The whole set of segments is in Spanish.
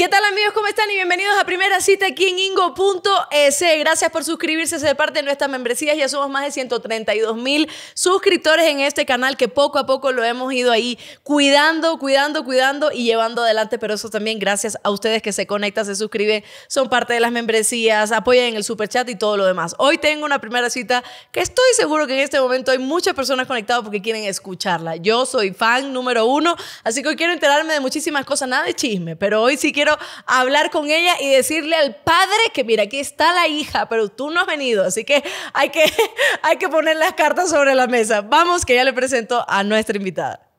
¿Qué tal amigos? ¿Cómo están? Y bienvenidos a Primera Cita aquí en ingo.es. Gracias por suscribirse, ser parte de nuestras membresías. Ya somos más de 132 mil suscriptores en este canal que poco a poco lo hemos ido ahí cuidando, cuidando, cuidando y llevando adelante. Pero eso también gracias a ustedes que se conectan, se suscriben, son parte de las membresías, apoyan en el super chat y todo lo demás. Hoy tengo una primera cita que estoy seguro que en este momento hay muchas personas conectadas porque quieren escucharla. Yo soy fan número uno, así que hoy quiero enterarme de muchísimas cosas, nada de chisme, pero hoy sí quiero hablar con ella y decirle al padre que mira, aquí está la hija, pero tú no has venido, así que hay que, hay que poner las cartas sobre la mesa. Vamos, que ya le presento a nuestra invitada.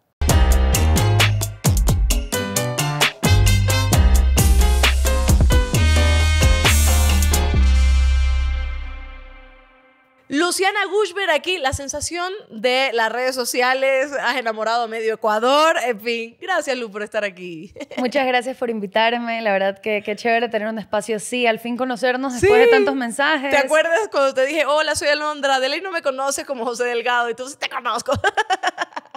Luciana Gushber aquí, la sensación de las redes sociales, has enamorado a medio Ecuador, en fin. Gracias, Lu, por estar aquí. Muchas gracias por invitarme, la verdad que qué chévere tener un espacio así, al fin conocernos después de tantos mensajes. ¿Te acuerdas cuando te dije, hola, soy Alondra, de ley no me conoces como José Delgado, entonces te conozco?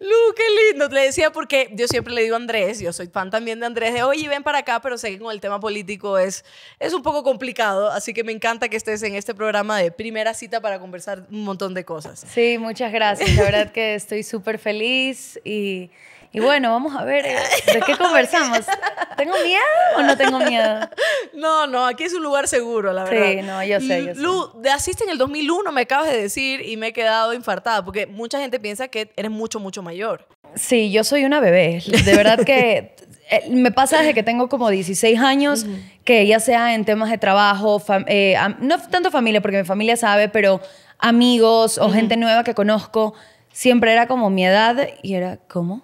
Lu, qué lindo. Le decía porque yo siempre le digo a Andrés, yo soy fan también de Andrés, de oye, ven para acá, pero sé que con el tema político es, es un poco complicado, así que me encanta que estés en este programa de primera cita para conversar un montón de cosas. Sí, muchas gracias. La verdad que estoy súper feliz y y bueno, vamos a ver, eh, ¿de qué conversamos? ¿Tengo miedo o no tengo miedo? No, no, aquí es un lugar seguro, la verdad. Sí, no, yo sé, yo sé. Lu, asiste en el 2001, me acabas de decir, y me he quedado infartada, porque mucha gente piensa que eres mucho, mucho mayor. Sí, yo soy una bebé. De verdad que eh, me pasa desde que tengo como 16 años, que ya sea en temas de trabajo, eh, no tanto familia, porque mi familia sabe, pero amigos o gente nueva que conozco, siempre era como mi edad y era, ¿cómo?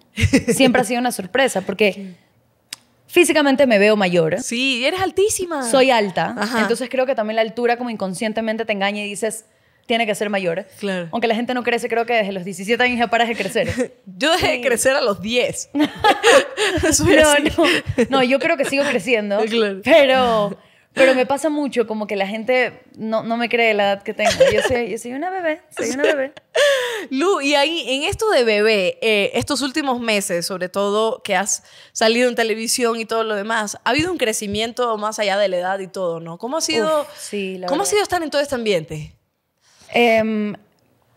Siempre ha sido una sorpresa porque físicamente me veo mayor. Sí, eres altísima. Soy alta. Entonces creo que también la altura como inconscientemente te engaña y dices, tiene que ser mayor. Claro. Aunque la gente no crece, creo que desde los 17 años ya paras de crecer. yo dejé de crecer a los 10. no, no, no, yo creo que sigo creciendo. Claro. Pero pero me pasa mucho, como que la gente no, no me cree la edad que tengo. Yo soy, yo soy una bebé, soy una bebé. Lu, y ahí, en esto de bebé, eh, estos últimos meses, sobre todo que has salido en televisión y todo lo demás, ha habido un crecimiento más allá de la edad y todo, ¿no? ¿Cómo ha sido, sí, ¿cómo ha sido estar en todo este ambiente? Em,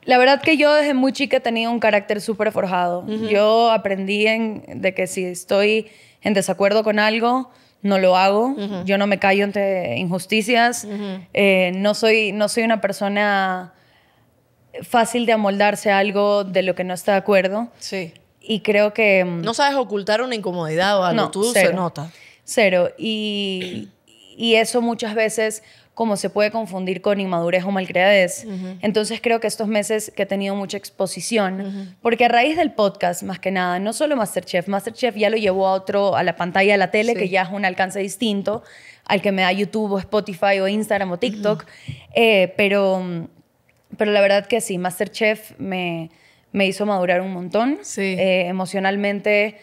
la verdad que yo desde muy chica tenía un carácter súper forjado. Yo aprendí en, de que si estoy en desacuerdo con algo, no lo hago, yo no me callo ante injusticias, eh, no, soy, no soy una persona fácil de amoldarse a algo de lo que no está de acuerdo. Sí. Y creo que... Mm, no sabes ocultar una incomodidad o algo, no, tú se nota. Cero. Y, y eso muchas veces como se puede confundir con inmadurez o malcriadez. Entonces creo que estos meses que he tenido mucha exposición, porque a raíz del podcast, más que nada, no solo Masterchef, Masterchef ya lo llevó a otro, a la pantalla de la tele, que ya es un alcance distinto al que me da YouTube o Spotify o Instagram o TikTok, eh, pero, pero la verdad que sí, Masterchef me, me hizo madurar un montón. Eh, emocionalmente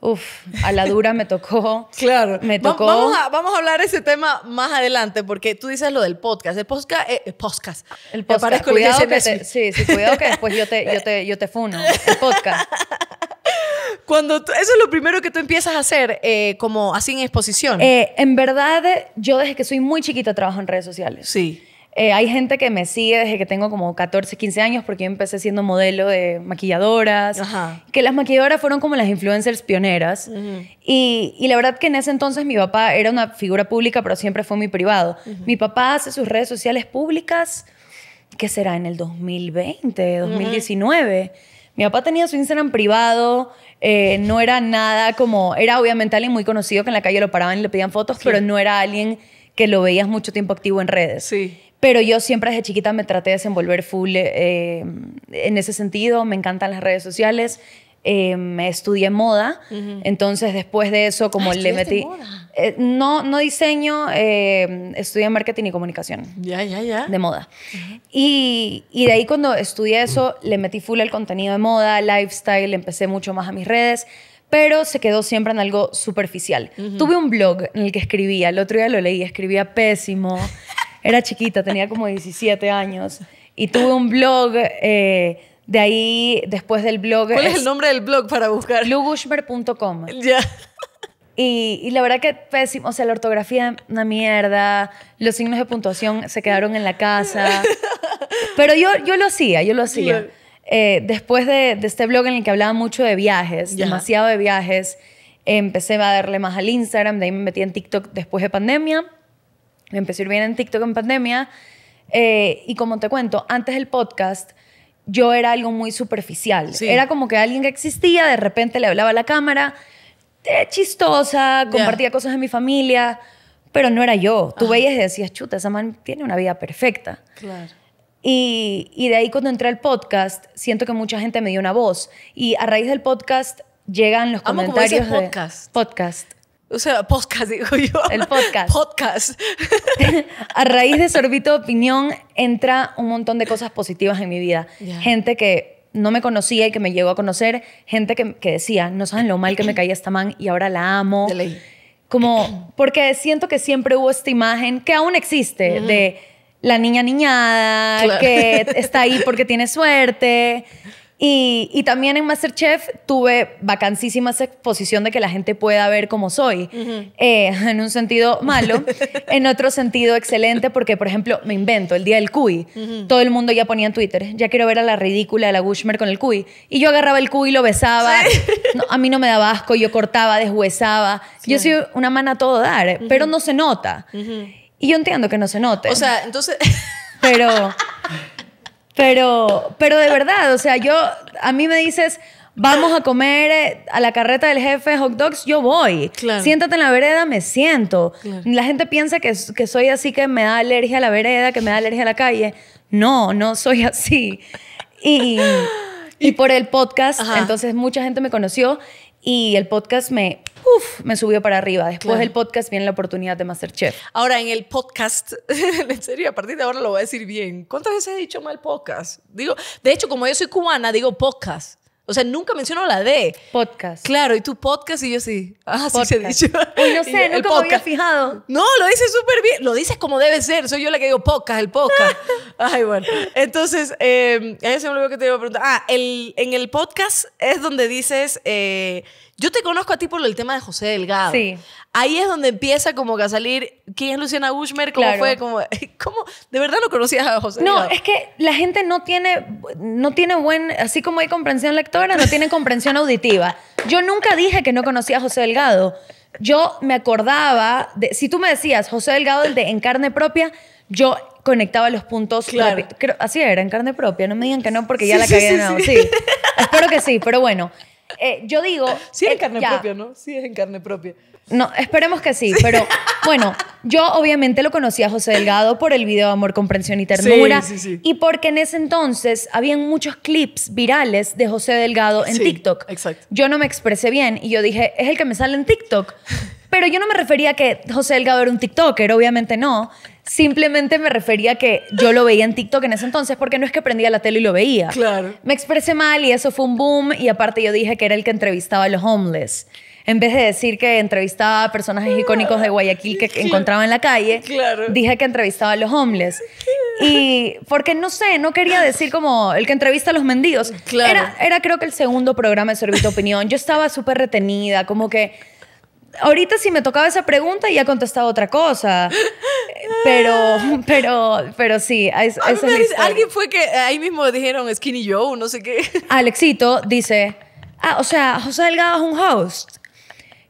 Uf, a la dura me tocó. claro. Me tocó. vamos, a, vamos a hablar de ese tema más adelante, porque tú dices lo del podcast. El podcast. Eh, el podcast. El podcast. Cuidado que te, sí, sí, cuidado que después yo te, yo te, yo te funo. El podcast. Cuando eso es lo primero que tú empiezas a hacer, eh, como así en exposición. Eh, en verdad, yo desde que soy muy chiquita trabajo en redes sociales. Sí. Eh, hay gente que me sigue desde que tengo como 14, 15 años porque yo empecé siendo modelo de maquilladoras. Que las maquilladoras fueron como las influencers pioneras. y, y, la verdad que en ese entonces mi papá era una figura pública, pero siempre fue muy privado. Mi papá hace sus redes sociales públicas, ¿qué será? En el 2020, 2019. Mi papá tenía su Instagram privado, eh, no era nada como, era obviamente alguien muy conocido que en la calle lo paraban y le pedían fotos, pero no era alguien que lo veías mucho tiempo activo en redes. Sí. Pero yo siempre desde chiquita me traté de desenvolver full eh, en ese sentido. Me encantan las redes sociales. Eh, me estudié moda. Entonces, después de eso, como ah, le metí. Moda? Eh, no, no diseño, estudié marketing y comunicación. Ya, ya, ya. De moda. y, y, de ahí, cuando estudié eso, le metí full el contenido de moda, lifestyle, empecé mucho más a mis redes pero se quedó siempre en algo superficial. Tuve un blog en el que escribía, el otro día lo leí, escribía pésimo, era chiquita, tenía como 17 años, y tuve un blog, eh, de ahí, después del blog... ¿Cuál es, el nombre del blog para buscar? lugushmer.com. Ya. Y, y la verdad que pésimo, o sea, la ortografía una mierda, los signos de puntuación se quedaron en la casa. Pero yo, yo lo hacía, yo lo hacía. Eh, después de, de este blog en el que hablaba mucho de viajes, demasiado de viajes, empecé a darle más al Instagram, de ahí me metí en TikTok después de pandemia. Me empecé a ir bien en TikTok en pandemia. Eh, y como te cuento, antes del podcast, yo era algo muy superficial. Sí. Era como que alguien que existía, de repente le hablaba a la cámara, eh, chistosa, compartía cosas de mi familia, pero no era yo. Tú veías y decías, chuta, esa man tiene una vida perfecta. Claro. Y, y de ahí cuando entré al podcast, siento que mucha gente me dio una voz. Y a raíz del podcast llegan los Amo comentarios dices de... podcast. Podcast. O sea, podcast, digo yo. El podcast. Podcast. a raíz de Sorbito de Opinión entra un montón de cosas positivas en mi vida. Gente que no me conocía y que me llegó a conocer. Gente que, que decía, no saben lo mal que me caía esta man y ahora la amo. De ley. Como, porque siento que siempre hubo esta imagen que aún existe de la niña niñada, Claro. que está ahí porque tiene suerte. Y, y también en Masterchef tuve vacancísima esa exposición de que la gente pueda ver cómo soy. Eh, en un sentido malo, en otro sentido excelente, porque, por ejemplo, me invento el día del cuy. Todo el mundo ya ponía en Twitter, ya quiero ver a la ridícula de la Gushmer con el cuy. Y yo agarraba el cuy lo besaba. No, a mí no me daba asco, yo cortaba, deshuesaba. Yo soy una mana a todo dar, pero no se nota. Y yo entiendo que no se note. O sea, entonces. pero, pero, pero de verdad, o sea, yo, a mí me dices, vamos a comer eh, a la carreta del jefe hot dogs, yo voy. Claro. Siéntate en la vereda, me siento. Claro. La gente piensa que, que soy así, que me da alergia a la vereda, que me da alergia a la calle. No, no soy así. Y, y por el podcast, Ajá. entonces mucha gente me conoció y el podcast me, uf, me subió para arriba. Después Claro. del podcast viene la oportunidad de Masterchef. Ahora, en el podcast, en serio, a partir de ahora lo voy a decir bien. ¿Cuántas veces he dicho mal podcast? Digo, de hecho, como yo soy cubana, digo podcast. O sea, nunca menciono la D. Podcast. Claro, y tu podcast y yo sí. Ah, sí se ha Podcast. dicho. No Y sé, el nunca me había podcast. fijado. No, lo dices súper bien. Lo dices como debe ser. Soy yo la que digo podcast, el podcast. Ay, bueno. Entonces, eh, se me olvidó que te iba a preguntar. Ah, el, en el podcast es donde dices, eh, yo te conozco a ti por el tema de José Delgado. Sí. Ahí es donde empieza como que a salir quién es Luciana Bushmer, cómo Claro. fue, cómo, cómo, de verdad no conocías a José No, Delgado. es que la gente no tiene, no tiene buen, así como hay comprensión lectora, no tiene comprensión auditiva. Yo nunca dije que no conocía a José Delgado. Yo me acordaba, de, si tú me decías José Delgado, el de En Carne Propia, yo conectaba los puntos. Claro. Creo- así era, En Carne Propia. No me digan que no porque ya Sí, la sí, cagué de sí, nuevo. sí. Sí. Espero que sí, pero bueno. Eh, yo digo... Sí es en eh, carne ya. propia, ¿no? Sí es en carne propia. No, esperemos que sí, pero bueno, yo obviamente lo conocí a José Delgado por el video Amor, Comprensión y Ternura Sí, sí, sí. y porque en ese entonces habían muchos clips virales de José Delgado en TikTok. exacto. Yo no me expresé bien y yo dije, es el que me sale en TikTok. Pero yo no me refería a que José Delgado era un TikToker, obviamente no. Simplemente me refería a que yo lo veía en TikTok en ese entonces porque no es que prendía la tele y lo veía. Claro. Me expresé mal y eso fue un boom y aparte yo dije que era el que entrevistaba a los homeless. En vez de decir que entrevistaba a personajes icónicos de Guayaquil que encontraba en la calle, Claro. dije que entrevistaba a los homeless. Y porque no sé, no quería decir como el que entrevista a los mendigos. Claro. Era, era creo que el segundo programa de Sorbito Opinión. Yo estaba súper retenida, como que ahorita si me tocaba esa pregunta ya contestaba otra cosa. Pero, pero, pero sí, es- esa es dice- alguien fue que ahí mismo dijeron Skinny Joe, no sé qué. Alexito dice, ah, o sea, José Delgado es un host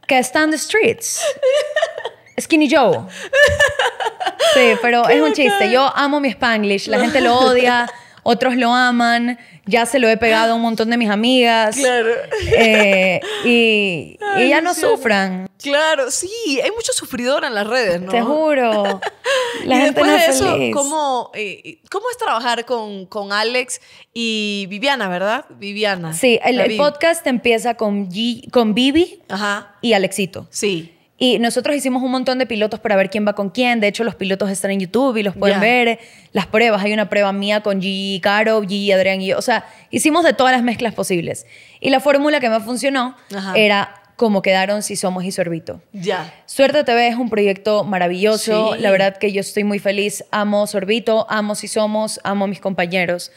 que está en the streets. Skinny Joe. Sí, pero es un chiste. Yo amo mi Spanglish. La gente lo odia, otros lo aman. Ya se lo he pegado a un montón de mis amigas. Claro. Eh, y, ya no sufran. Claro, sí, hay mucho sufridor en las redes, ¿no? Te juro. La y gente después no de es eso, feliz. ¿cómo, eh, ¿cómo es trabajar con, con Alex y Viviana, verdad? Viviana. Sí, el, podcast empieza con, G- con Vivi Ajá, y Alexito. sí. Y nosotros hicimos un montón de pilotos para ver quién va con quién. De hecho, los pilotos están en YouTube y los pueden Ya. ver. Las pruebas, hay una prueba mía con Gigi Caro, Gigi Adrián y yo. O sea, hicimos de todas las mezclas posibles. Y la fórmula que más funcionó Ajá. era como quedaron Si Somos y Sorbito. Ya. Suerte TV es un proyecto maravilloso. Sí. La verdad que yo estoy muy feliz. Amo Sorbito, amo Si Somos, amo mis compañeros.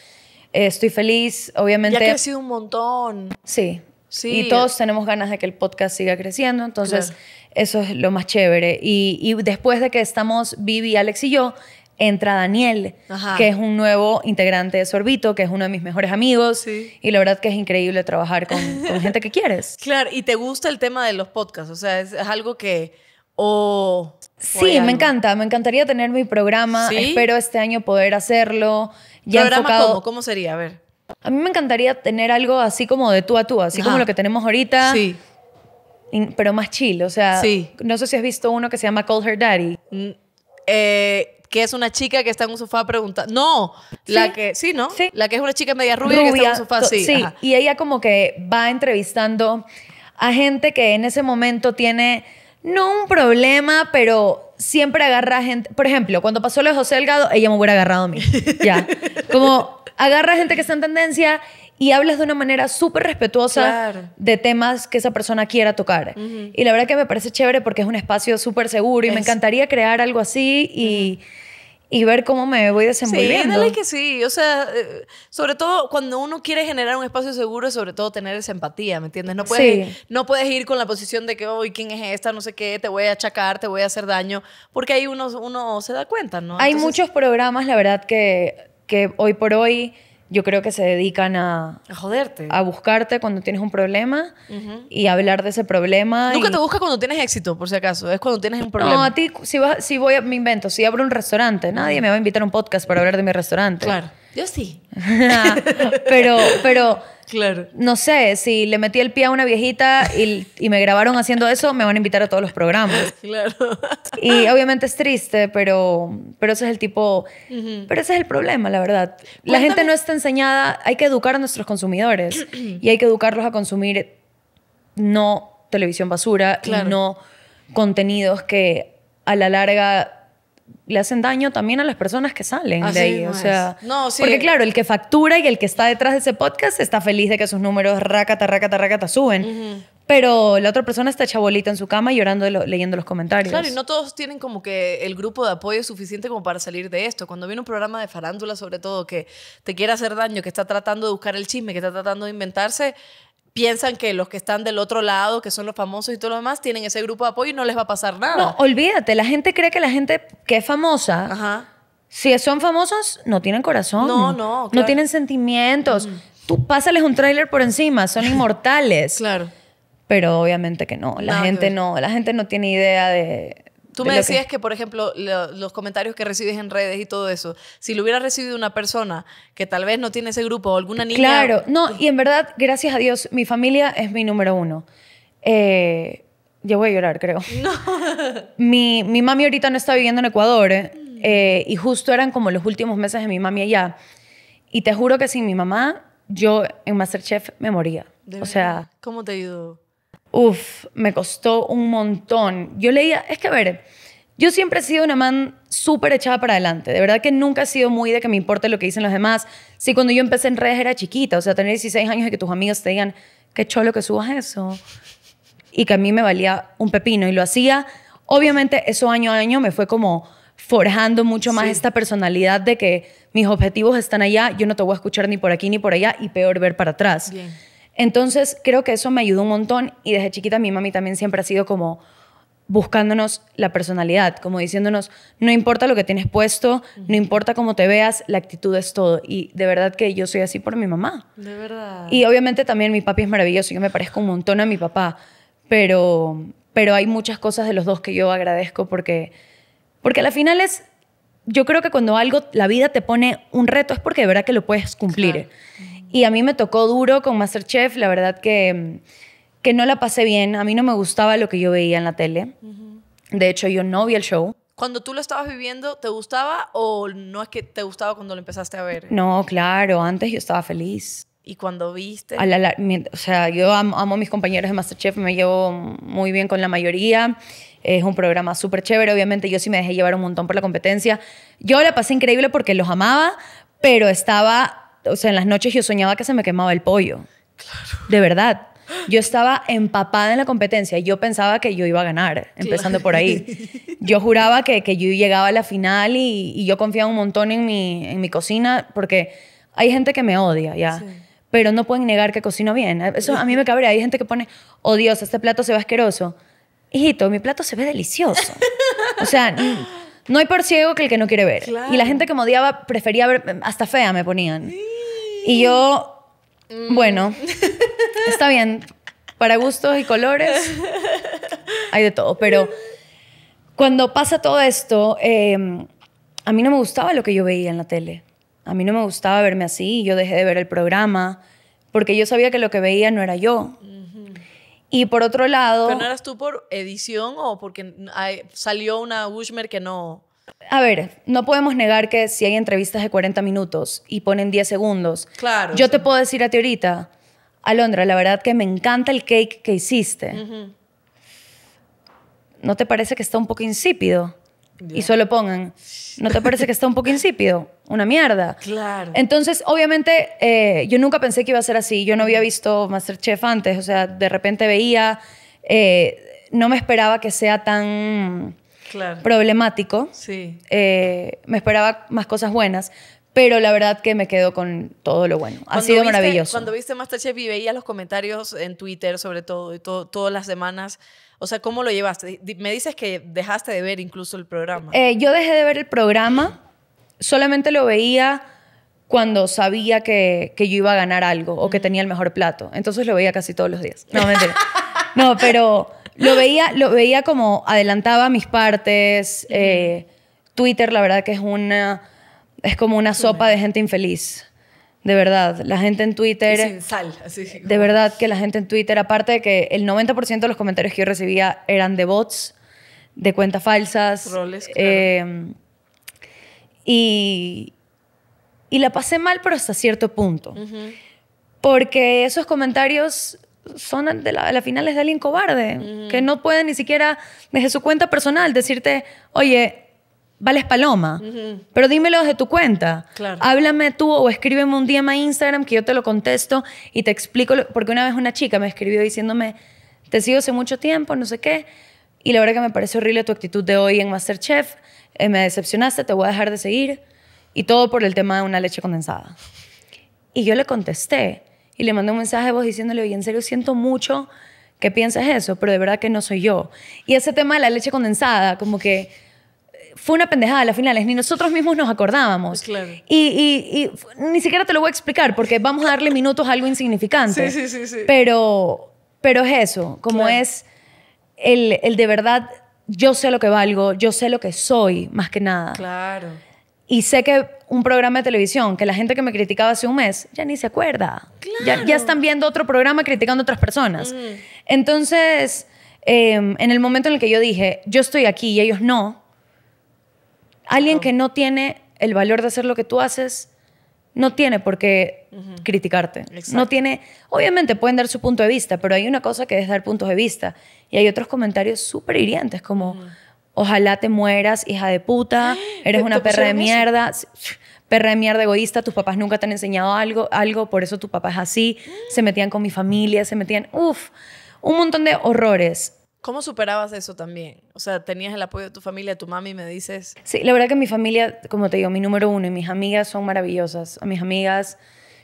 Eh, estoy feliz, Ya obviamente. ha crecido un montón. Sí, Sí. Y todos tenemos ganas de que el podcast siga creciendo, entonces Claro. eso es lo más chévere. Y, y después de que estamos Vivi, Alex y yo, entra Daniel, Ajá. que es un nuevo integrante de Sorbito, que es uno de mis mejores amigos. Sí. Y la verdad que es increíble trabajar con, con gente que quieres. Claro, y te gusta el tema de los podcasts, o sea, es, es algo que... O, Sí, me encanta, me encantaría tener mi programa, ¿Sí? espero este año poder hacerlo. Ya ¿Programa enfocado, cómo? ¿Cómo sería? A ver. A mí me encantaría tener algo así como de tú a tú, así Ajá. como lo que tenemos ahorita, Sí. pero más chill. O sea, Sí. no sé si has visto uno que se llama Call Her Daddy. Mm, eh, que es una chica que está en un sofá preguntando. No, la Sí. que. Sí, ¿no? Sí. La que es una chica media rubia, que está en un sofá. Sí, ajá. y ella como que va entrevistando a gente que en ese momento tiene no un problema, pero siempre agarra gente. Por ejemplo, cuando pasó lo de José Delgado, ella me hubiera agarrado a mí. ya. Como agarra gente que está en tendencia y hablas de una manera súper respetuosa Claro. de temas que esa persona quiera tocar. Y la verdad que me parece chévere porque es un espacio súper seguro y me encantaría crear algo así y, y ver cómo me voy Sí, desenvolviendo. dale que sí. O sea, eh, sobre todo cuando uno quiere generar un espacio seguro, es sobre todo tener esa empatía, ¿me entiendes? No puedes, Sí. no puedes ir con la posición de que, hoy ¿quién es esta? No sé qué, te voy a achacar, te voy a hacer daño, porque ahí uno, uno se da cuenta, ¿no? Hay Entonces, muchos programas, la verdad, que, que hoy por hoy yo creo que se dedican a, A joderte. a buscarte cuando tienes un problema y hablar de ese problema. Nunca y- te busca cuando tienes éxito, por si acaso. Es cuando tienes un No, problema. a ti, si, vas, si voy a, me invento, si abro un restaurante, nadie me va a invitar a un podcast para hablar de mi restaurante. Claro. Yo sí. pero, pero, Claro. no sé, si le metí el pie a una viejita y, y me grabaron haciendo eso, me van a invitar a todos los programas. Claro. Y obviamente es triste, pero, pero ese es el tipo, pero ese es el problema, la verdad. La gente no está enseñada, hay que educar a nuestros consumidores y hay que educarlos a consumir no televisión basura Claro. y no contenidos que a la larga le hacen daño también a las personas que salen Así de ahí. O sea, No, sí. porque claro, el que factura y el que está detrás de ese podcast está feliz de que sus números racata, racata, racata suben. Pero la otra persona está chabolita en su cama llorando, lo- leyendo los comentarios. Claro, y no todos tienen como que el grupo de apoyo suficiente como para salir de esto. Cuando viene un programa de farándula, sobre todo, que te quiere hacer daño, que está tratando de buscar el chisme, que está tratando de inventarse, piensan que los que están del otro lado, que son los famosos y todo lo demás, tienen ese grupo de apoyo y no les va a pasar nada. No, olvídate, la gente cree que la gente que es famosa, Ajá. si son famosos, no tienen corazón. No, no, claro. tienen sentimientos. Tú pásales un tráiler por encima, son inmortales. Claro. Pero obviamente que no, la gente no, la gente no tiene idea de... Tú me decías que, por ejemplo, lo- los comentarios que recibes en redes y todo eso, si lo hubiera recibido una persona que tal vez no tiene ese grupo o alguna niña... Claro, no, y en verdad, gracias a Dios, mi familia es mi número uno. Eh, yo voy a llorar, creo. Mi, mi mami ahorita no está viviendo en Ecuador eh, y justo eran como los últimos meses de mi mami allá. Y te juro que sin mi mamá, yo en Masterchef me moría. O sea, ¿Cómo te ayudó? Uf, me costó un montón. Yo leía, es que a ver, yo siempre he sido una man súper echada para adelante. De verdad que nunca he sido muy de que me importe lo que dicen los demás. Sí, cuando yo empecé en redes era chiquita, o sea, tener 16 años y que tus amigos te digan, qué cholo que subas eso. Y que a mí me valía un pepino y lo hacía. Obviamente eso año a año me fue como forjando mucho más Sí. esta personalidad de que mis objetivos están allá, yo no te voy a escuchar ni por aquí ni por allá y peor ver para atrás. Bien. Entonces, creo que eso me ayudó un montón y desde chiquita mi mami también siempre ha sido como buscándonos la personalidad, como diciéndonos, no importa lo que tienes puesto, no importa cómo te veas, la actitud es todo. Y de verdad que yo soy así por mi mamá. De verdad. Y obviamente también mi papi es maravilloso, yo me parezco un montón a mi papá, pero, pero hay muchas cosas de los dos que yo agradezco porque, porque a la final es, yo creo que cuando algo, la vida te pone un reto es porque de verdad que lo puedes cumplir. Claro. Y a mí me tocó duro con Masterchef, la verdad que, que no la pasé bien, a mí no me gustaba lo que yo veía en la tele. De hecho, yo no vi el show. Cuando tú lo estabas viviendo, ¿te gustaba o no es que te gustaba cuando lo empezaste a ver? No, claro, antes yo estaba feliz. Y cuando viste... A la mi- o sea, yo amo, amo a mis compañeros de Masterchef, me llevo muy bien con la mayoría. Es un programa súper chévere. Obviamente, yo sí me dejé llevar un montón por la competencia. Yo la pasé increíble porque los amaba, pero estaba. O sea, en las noches yo soñaba que se me quemaba el pollo. De verdad. Yo estaba empapada en la competencia. Yo pensaba que yo iba a ganar, empezando por ahí. Yo juraba que, que yo llegaba a la final y, y yo confiaba un montón en mi, en mi cocina porque hay gente que me odia, ¿ya? Sí. pero no pueden negar que cocino bien. Eso a mí me cabrea. Hay gente que pone, oh Dios, este plato se ve asqueroso. Hijito, mi plato se ve delicioso. O sea, no hay por ciego que el que no quiere ver. Claro. Y la gente que me odiaba prefería ver, hasta fea me ponían. Y yo, bueno, está bien. Para gustos y colores hay de todo. Pero cuando pasa todo esto, eh, a mí no me gustaba lo que yo veía en la tele. A mí no me gustaba verme así. Yo dejé de ver el programa porque yo sabía que lo que veía no era yo. Y por otro lado, ¿Pero no eras tú por edición o porque hay- salió una Bushmer que no...? a ver, no podemos negar que si hay entrevistas de 40 minutos y ponen 10 segundos, Claro. yo te puedo decir a ti ahorita, Alondra, la verdad que me encanta el cake que hiciste. ¿No te parece que está un poco insípido? Y solo pongan, ¿no te parece que está un poco insípido? Una mierda. Claro. Entonces, obviamente, eh, yo nunca pensé que iba a ser así. Yo no había visto Masterchef antes. O sea, de repente veía, eh, no me esperaba que sea tan Claro. problemático. Sí. Eh, me esperaba más cosas buenas, pero la verdad que me quedo con todo lo bueno. Ha sido viste- maravilloso. Cuando viste Masterchef y veías los comentarios en Twitter, sobre todo, y todo- todas las semanas, o sea, ¿cómo lo llevaste? Me dices que dejaste de ver incluso el programa. Eh, yo dejé de ver el programa, solamente lo veía cuando sabía que, que yo iba a ganar algo o que tenía el mejor plato. Entonces lo veía casi todos los días. No, mentira. No, pero lo veía, lo veía como adelantaba mis partes. eh, Twitter, la verdad que es una... Es como una sopa de gente infeliz. De verdad. La gente en Twitter... Sin sal, así. De verdad que la gente en Twitter, aparte de que el 90% de los comentarios que yo recibía eran de bots, de cuentas falsas. Roles, claro. eh, y, y la pasé mal, pero hasta cierto punto. Porque esos comentarios son de la, la final es de alguien cobarde, que no puede ni siquiera desde su cuenta personal decirte, oye, vales paloma, pero dímelo desde tu cuenta. Claro. Háblame tú o escríbeme un DM a Instagram que yo te lo contesto y te explico, lo- porque una vez una chica me escribió diciéndome, te sigo hace mucho tiempo, no sé qué, y la verdad que me parece horrible tu actitud de hoy en Masterchef, eh, me decepcionaste, te voy a dejar de seguir, y todo por el tema de una leche condensada. Y yo le contesté y le mandé un mensaje de voz diciéndole, oye, en serio siento mucho que pienses eso, pero de verdad que no soy yo. Y ese tema de la leche condensada, como que fue una pendejada a las finales, ni nosotros mismos nos acordábamos. Claro. Y, y- y f- ni siquiera te lo voy a explicar porque vamos a darle minutos a algo insignificante. Sí, sí, sí, sí. Pero, pero es eso, como Claro. es el, el de verdad, yo sé lo que valgo, yo sé lo que soy, más que nada. Claro. Y sé que un programa de televisión, que la gente que me criticaba hace un mes, ya ni se acuerda. Ya, ya están viendo otro programa criticando a otras personas. Entonces, eh, en el momento en el que yo dije, yo estoy aquí y ellos no, alguien que no tiene el valor de hacer lo que tú haces, no tiene por qué criticarte. Exacto. No tiene, obviamente pueden dar su punto de vista, pero hay una cosa que es dar puntos de vista. Y hay otros comentarios súper hirientes, como, ojalá te mueras, hija de puta, eres ¿Te- una perra de eso? mierda, perra de mierda egoísta, tus papás nunca te han enseñado algo, algo, por eso tu papá es así, se metían con mi familia, se metían, uff, un montón de horrores. ¿Cómo superabas eso también? O sea, tenías el apoyo de tu familia, tu mami, me dices. Sí, la verdad que mi familia, como te digo, mi número uno y mis amigas son maravillosas. A mis amigas,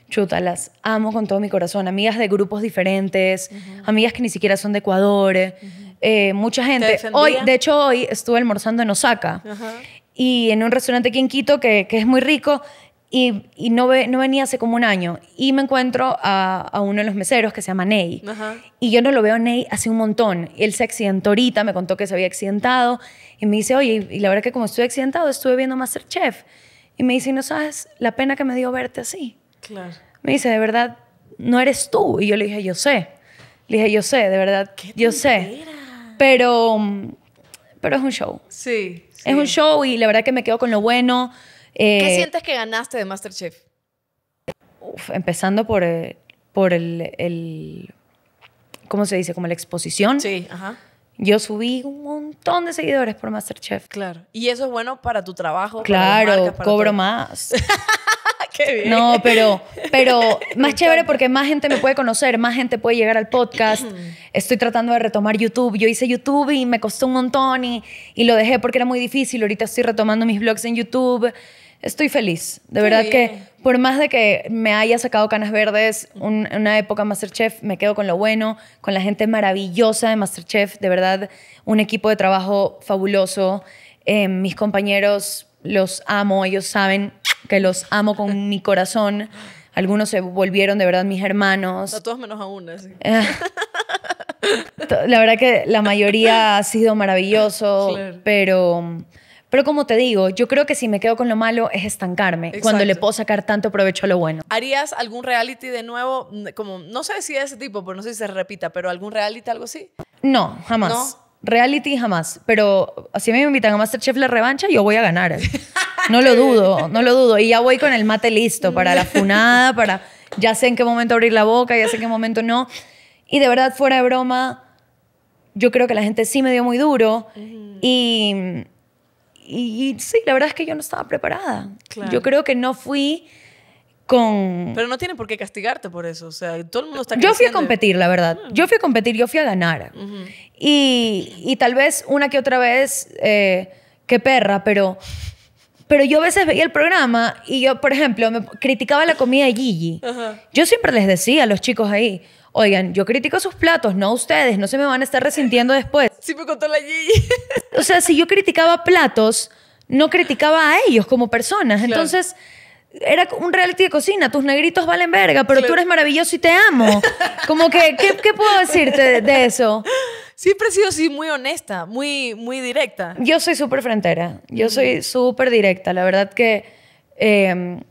chuta, las amo con todo mi corazón. Amigas de grupos diferentes, amigas que ni siquiera son de Ecuador, eh, mucha gente. Hoy, de hecho, hoy estuve almorzando en Osaka y en un restaurante aquí en Quito que, que es muy rico y, y no, ve, no venía hace como un año. Y me encuentro a, a uno de los meseros que se llama Ney. Ajá. Y yo no lo veo a Ney hace un montón. Él se accidentó ahorita, me contó que se había accidentado. Y me dice, oye, y la verdad que como estuve accidentado, estuve viendo Masterchef. Y me dice, ¿y no sabes la pena que me dio verte así? Claro. Me dice, de verdad, no eres tú. Y yo le dije, yo sé. Le dije, yo sé, de verdad, yo sé. Pero, pero es un show. Sí. sí. Es un show y la verdad que me quedo con lo bueno. Eh, ¿Qué sientes que ganaste de Masterchef? uf, empezando por, eh, por el, el- ¿cómo se dice? Como la exposición. Sí, ajá. Yo subí un montón de seguidores por Masterchef. Claro. Y eso es bueno para tu trabajo. para Claro, marcas, para cobro todo. más. Qué bien. No, pero, pero más chévere porque más gente me puede conocer, más gente puede llegar al podcast. Estoy tratando de retomar YouTube. Yo hice YouTube y me costó un montón y, y lo dejé porque era muy difícil. Ahorita estoy retomando mis vlogs en YouTube. Estoy feliz. De Qué verdad bien. que por más de que me haya sacado canas verdes un- una época Masterchef, me quedo con lo bueno, con la gente maravillosa de Masterchef, de verdad, un equipo de trabajo fabuloso. Eh, mis compañeros los amo, ellos saben que los amo con mi corazón. Algunos se volvieron de verdad mis hermanos. A todos menos a una, sí. Eh, La verdad que la mayoría ha sido maravilloso, Claro. pero, pero como te digo, yo creo que si me quedo con lo malo es estancarme cuando le puedo sacar tanto provecho a lo bueno. ¿Harías algún reality de nuevo? Como, no sé si de ese tipo, pero no sé si se repita, pero algún reality, algo así. No, jamás. ¿No? Reality jamás. Pero si a mí me invitan a Masterchef la revancha, yo voy a ganar. No lo dudo, no lo dudo. Y ya voy con el mate listo para la funada, para ya sé en qué momento abrir la boca, ya sé en qué momento no. Y de verdad, fuera de broma, yo creo que la gente sí me dio muy duro. y, y, y sí, la verdad es que yo no estaba preparada. Claro. Yo creo que no fui con... Pero no tienen por qué castigarte por eso. O sea, todo el mundo está Yo fui a competir, la verdad. Yo fui a competir, yo fui a ganar. y, y tal vez una que otra vez, eh, qué perra, pero, pero yo a veces veía el programa y yo, por ejemplo, me criticaba la comida de Gigi. Yo siempre les decía a los chicos ahí, oigan, yo critico sus platos, no ustedes, no se me van a estar resintiendo después. Sí me contó la Gigi. O sea, si yo criticaba platos, no criticaba a ellos como personas. Claro. Entonces, era un reality de cocina. Tus negritos valen verga, pero tú eres maravilloso y te amo. Como que, ¿qué, qué puedo decirte de, de eso? Siempre he sido así muy honesta, muy, muy directa. Yo soy súper frentera. Yo soy súper directa. La verdad que eh,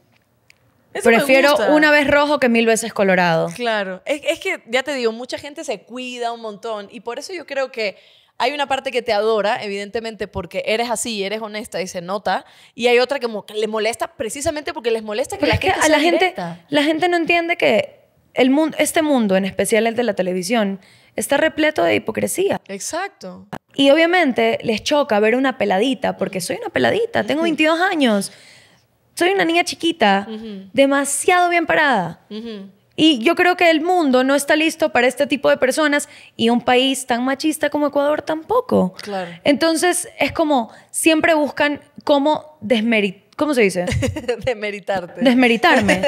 Eso prefiero una vez rojo que mil veces colorado. Claro, es, es que ya te digo, mucha gente se cuida un montón y por eso yo creo que hay una parte que te adora, evidentemente, porque eres así, eres honesta y se nota, y hay otra que, le molesta precisamente porque les molesta que Pero la es que gente a la gente, la gente no entiende que el mundo, este mundo, en especial el de la televisión, está repleto de hipocresía. Exacto. Y obviamente les choca ver una peladita, porque soy una peladita, tengo 22 años, soy una niña chiquita, demasiado bien parada. Y yo creo que el mundo no está listo para este tipo de personas y un país tan machista como Ecuador tampoco. Claro. Entonces es como siempre buscan cómo desmeritar, ¿cómo se dice? de meritarte. Desmeritarme.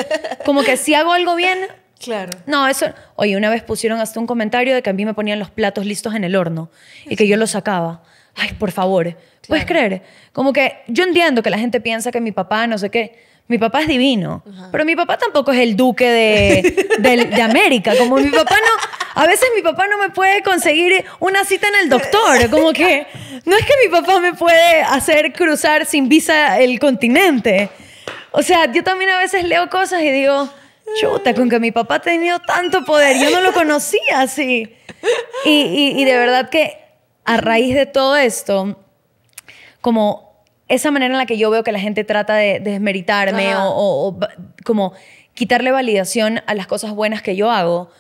Como que si hago algo bien, claro. no, eso. Oye, una vez pusieron hasta un comentario de que a mí me ponían los platos listos en el horno y que yo los sacaba. Ay, por favor. ¿Puedes creer? Como que yo entiendo que la gente piensa que mi papá, no sé qué. Mi papá es divino, pero mi papá tampoco es el duque de, del- de América. Como mi papá no, a veces mi papá no me puede conseguir una cita en el doctor. Como que no es que mi papá me puede hacer cruzar sin visa el continente. O sea, yo también a veces leo cosas y digo, chuta, con que mi papá ha tenido tanto poder, yo no lo conocía así. Y, y- y de verdad que a raíz de todo esto, como esa manera en la que yo veo que la gente trata de, de desmeritarme o, o- o va- como quitarle validación a las cosas buenas que yo hago,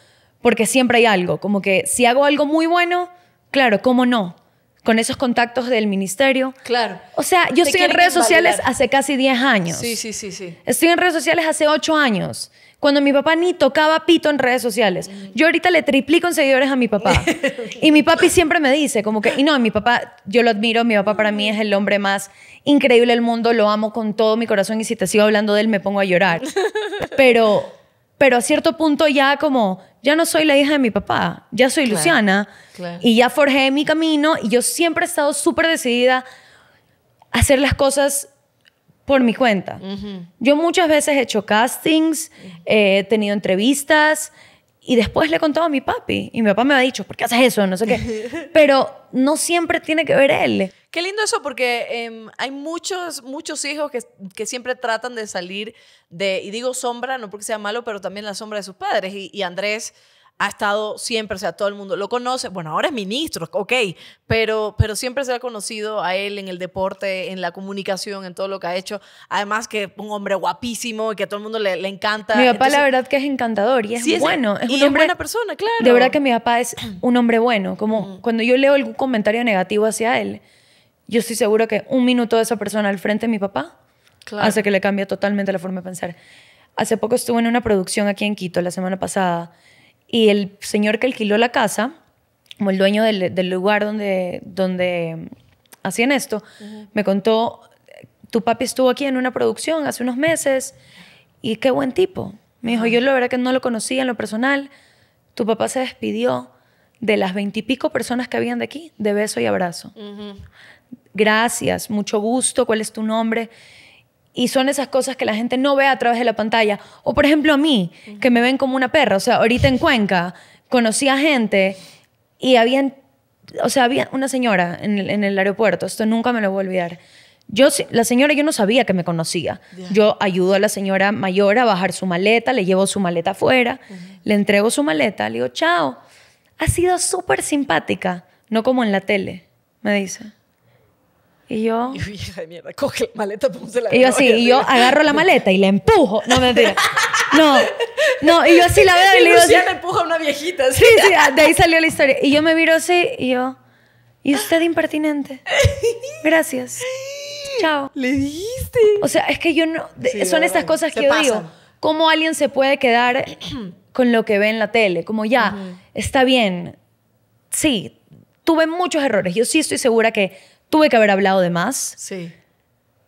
porque siempre hay algo, como que si hago algo muy bueno, claro, ¿cómo no? Con esos contactos del ministerio. Claro. O sea, yo Te estoy en redes sociales hace casi 10 años. Sí, sí, sí, sí. Estoy en redes sociales hace 8 años. Cuando mi papá ni tocaba pito en redes sociales. Yo ahorita le triplico en seguidores a mi papá. y mi papi siempre me dice, como que, y no, mi papá, yo lo admiro, mi papá para mí es el hombre más increíble del mundo, lo amo con todo mi corazón y si te sigo hablando de él me pongo a llorar. Pero, pero a cierto punto ya como, ya no soy la hija de mi papá, ya soy Claro, Luciana claro. y ya forjé mi camino y yo siempre he estado súper decidida a hacer las cosas por mi cuenta. Yo muchas veces he hecho castings, eh, he tenido entrevistas y después le he contado a mi papi. Y mi papá me ha dicho, ¿por qué haces eso? No sé qué. Pero no siempre tiene que ver él. Qué lindo eso porque em, hay muchos, muchos hijos que, que siempre tratan de salir de, y digo sombra, no porque sea malo, pero también la sombra de sus padres. Y, y Andrés ha estado siempre, o sea, todo el mundo lo conoce. Bueno, ahora es ministro, ok, pero, pero siempre se ha conocido a él en el deporte, en la comunicación, en todo lo que ha hecho. Además que un hombre guapísimo y que a todo el mundo le, le encanta. Mi papá, Entonces, la verdad, que es encantador y es sí, bueno. Es y un hombre, buena persona, claro. De verdad que mi papá es un hombre bueno. Como cuando yo leo algún comentario negativo hacia él, yo estoy seguro que un minuto de esa persona al frente de mi papá Claro. hace que le cambie totalmente la forma de pensar. Hace poco estuve en una producción aquí en Quito, la semana pasada, y el señor que alquiló la casa, como el dueño del, del lugar donde, donde hacían esto, me contó, tu papi estuvo aquí en una producción hace unos meses Y qué buen tipo. Me dijo, yo la verdad que no lo conocía en lo personal. Tu papá se despidió de las veintipico personas que habían de aquí, de beso y abrazo. Gracias, mucho gusto, ¿cuál es tu nombre? Y son esas cosas que la gente no ve a través de la pantalla. O por ejemplo a mí, que me ven como una perra. O sea, ahorita en Cuenca conocí a gente y habían, o sea, había una señora en el, en el aeropuerto, esto nunca me lo voy a olvidar. Yo, la señora, yo no sabía que me conocía. Yo ayudo a la señora mayor a bajar su maleta, le llevo su maleta afuera, le entrego su maleta, le digo, chao, ha sido súper simpática, no como en la tele, me dice. Y yo, Y hija de mierda, coge la maleta, y yo así, y yo agarro la maleta y la empujo. No, mentira. No, no, y yo así la veo y Y le digo, Luciana empuja a una viejita. así. Sí, sí, de ahí salió la historia. Y yo me miro así y yo, ¿y usted impertinente? Gracias. Chao. Le dijiste. O sea, es que yo no. Sí, son estas cosas que yo digo. pasan. ¿Cómo alguien se puede quedar con lo que ve en la tele? Como ya, está bien. Sí, tuve muchos errores. Yo sí estoy segura que tuve que haber hablado de más. Sí.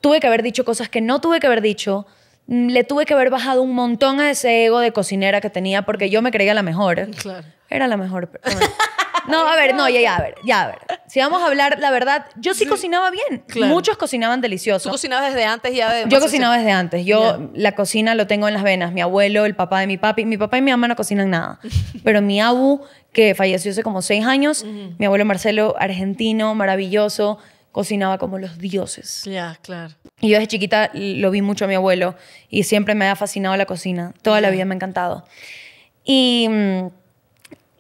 Tuve que haber dicho cosas que no tuve que haber dicho. Mm, Le tuve que haber bajado un montón a ese ego de cocinera que tenía porque yo me creía la mejor. Claro. Era la mejor. No, a ver, no, ya, ya, a ver, ya, a ver. Si vamos a hablar la verdad, yo sí cocinaba bien. Claro. Muchos cocinaban Tú delicioso. cocinabas desde antes ya de. Yo cocinaba desde antes. Yo la cocina lo tengo en las venas. Mi abuelo, el papá de mi papi. Mi papá y mi mamá no cocinan nada. Pero mi abu, que falleció hace como seis años, mi abuelo Marcelo, argentino, maravilloso, cocinaba como los dioses. Ya, claro. Y yo desde chiquita lo vi mucho a mi abuelo y siempre me ha fascinado la cocina. Toda la vida me ha encantado. Y, mm,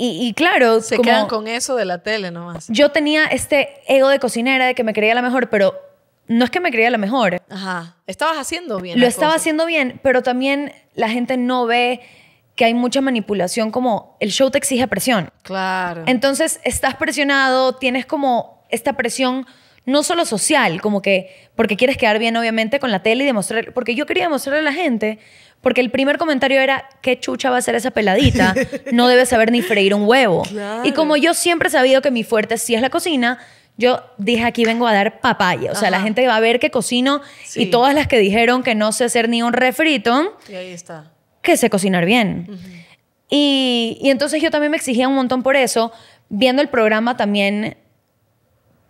y, y claro, Se como quedan con eso de la tele nomás. yo tenía este ego de cocinera de que me creía la mejor, pero no es que me creía la mejor. Ajá. Estabas haciendo bien. Lo estaba haciendo bien, pero también la gente no ve que hay mucha manipulación, como el show te exige presión. Claro. Entonces estás presionado, tienes como esta presión no solo social, como que porque quieres quedar bien obviamente con la tele y demostrar, porque yo quería demostrarle a la gente, porque el primer comentario era, ¿qué chucha va a ser esa peladita? No debe saber ni freír un huevo. Claro. Y como yo siempre he sabido que mi fuerte sí es la cocina, yo dije, aquí vengo a dar papaya. O sea, la gente va a ver que cocino Sí. y todas las que dijeron que no sé hacer ni un refrito, Y ahí está. que sé cocinar bien. y, y entonces yo también me exigía un montón por eso. Viendo el programa también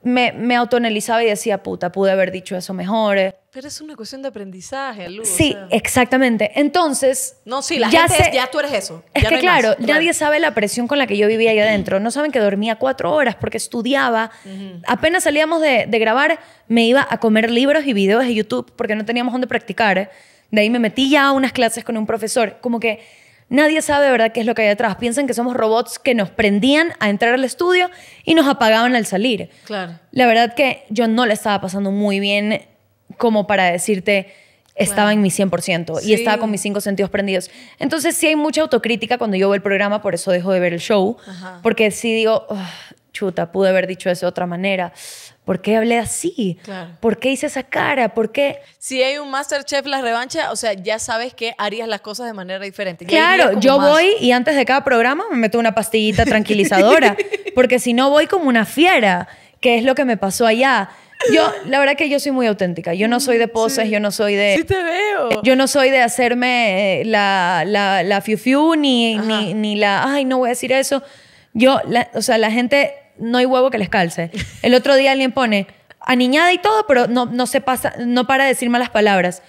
me, me autoanalizaba y decía, puta, pude haber dicho eso mejor. Pero es una cuestión de aprendizaje, Lu. o Sí, sea. exactamente. Entonces... No, sí, la ya gente es- sé- ya tú eres eso. Es Ya que no hay más. claro, nadie sabe la presión con la que yo vivía ahí adentro. No saben que dormía cuatro horas porque estudiaba. Apenas salíamos de, de grabar, me iba a comer libros y videos de YouTube porque no teníamos dónde practicar. De ahí me metí ya a unas clases con un profesor. Como que nadie sabe de verdad qué es lo que hay detrás. Piensan que somos robots que nos prendían a entrar al estudio y nos apagaban al salir. Claro. La verdad que yo no le estaba pasando muy bien como para decirte estaba en mi 100% y Sí. estaba con mis cinco sentidos prendidos. Entonces sí hay mucha autocrítica cuando yo veo el programa, por eso dejo de ver el show, Ajá. porque sí digo, "Ugh, chuta, pude haber dicho eso de otra manera. ¿Por qué hablé así? Claro. ¿Por qué hice esa cara? ¿Por qué? Si hay un Masterchef La Revancha, o sea, ya sabes que harías las cosas de manera diferente. Claro, yo más- voy y antes de cada programa me meto una pastillita tranquilizadora, porque si no voy como una fiera, que es lo que me pasó allá. Yo, la verdad que yo soy muy auténtica. Yo no soy de poses, yo no soy de... Sí te veo. Yo no soy de hacerme eh, la, la, la fiu fiu ni, ni, ni la, ay, no voy a decir eso. Yo, la- o sea, la gente, no hay huevo que les calce. El otro día alguien pone, aniñada y todo, pero no, no se pasa, no para de decir malas palabras.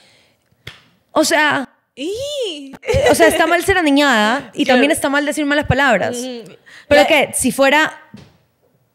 O sea, ¡Y! o sea, está mal ser aniñada y Claro. también está mal decir malas palabras. Pero La- que si fuera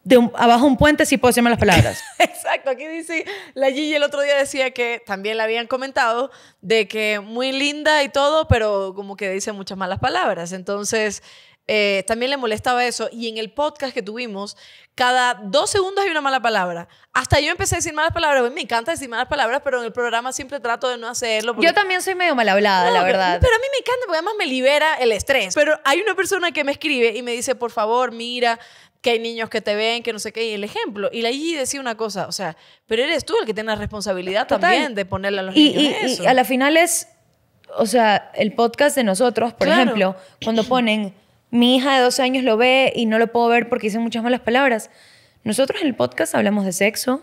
de un- abajo un puente, sí puedo decir malas palabras. Exacto, aquí dice, la Gigi el otro día decía que también le habían comentado de que muy linda y todo, pero como que dice muchas malas palabras. Entonces, eh, también le molestaba eso. Y en el podcast que tuvimos, cada dos segundos hay una mala palabra. Hasta yo empecé a decir malas palabras. Pues, me encanta decir malas palabras, pero en el programa siempre trato de no hacerlo. porque- Yo también soy medio mal hablada, No, la pero- verdad. Pero, a mí me encanta porque además me libera el estrés. Pero hay una persona que me escribe y me dice, por favor, mira que hay niños que te ven, que no sé qué, y el ejemplo. Y Gigi decía una cosa, o sea, pero eres tú el que tiene la responsabilidad Total. también de ponerle a los y, niños y- y eso. a la final es, o sea, el podcast de nosotros, por Claro. ejemplo, cuando ponen, mi hija de 12 años lo ve y no lo puedo ver porque dice muchas malas palabras. Nosotros en el podcast hablamos de sexo,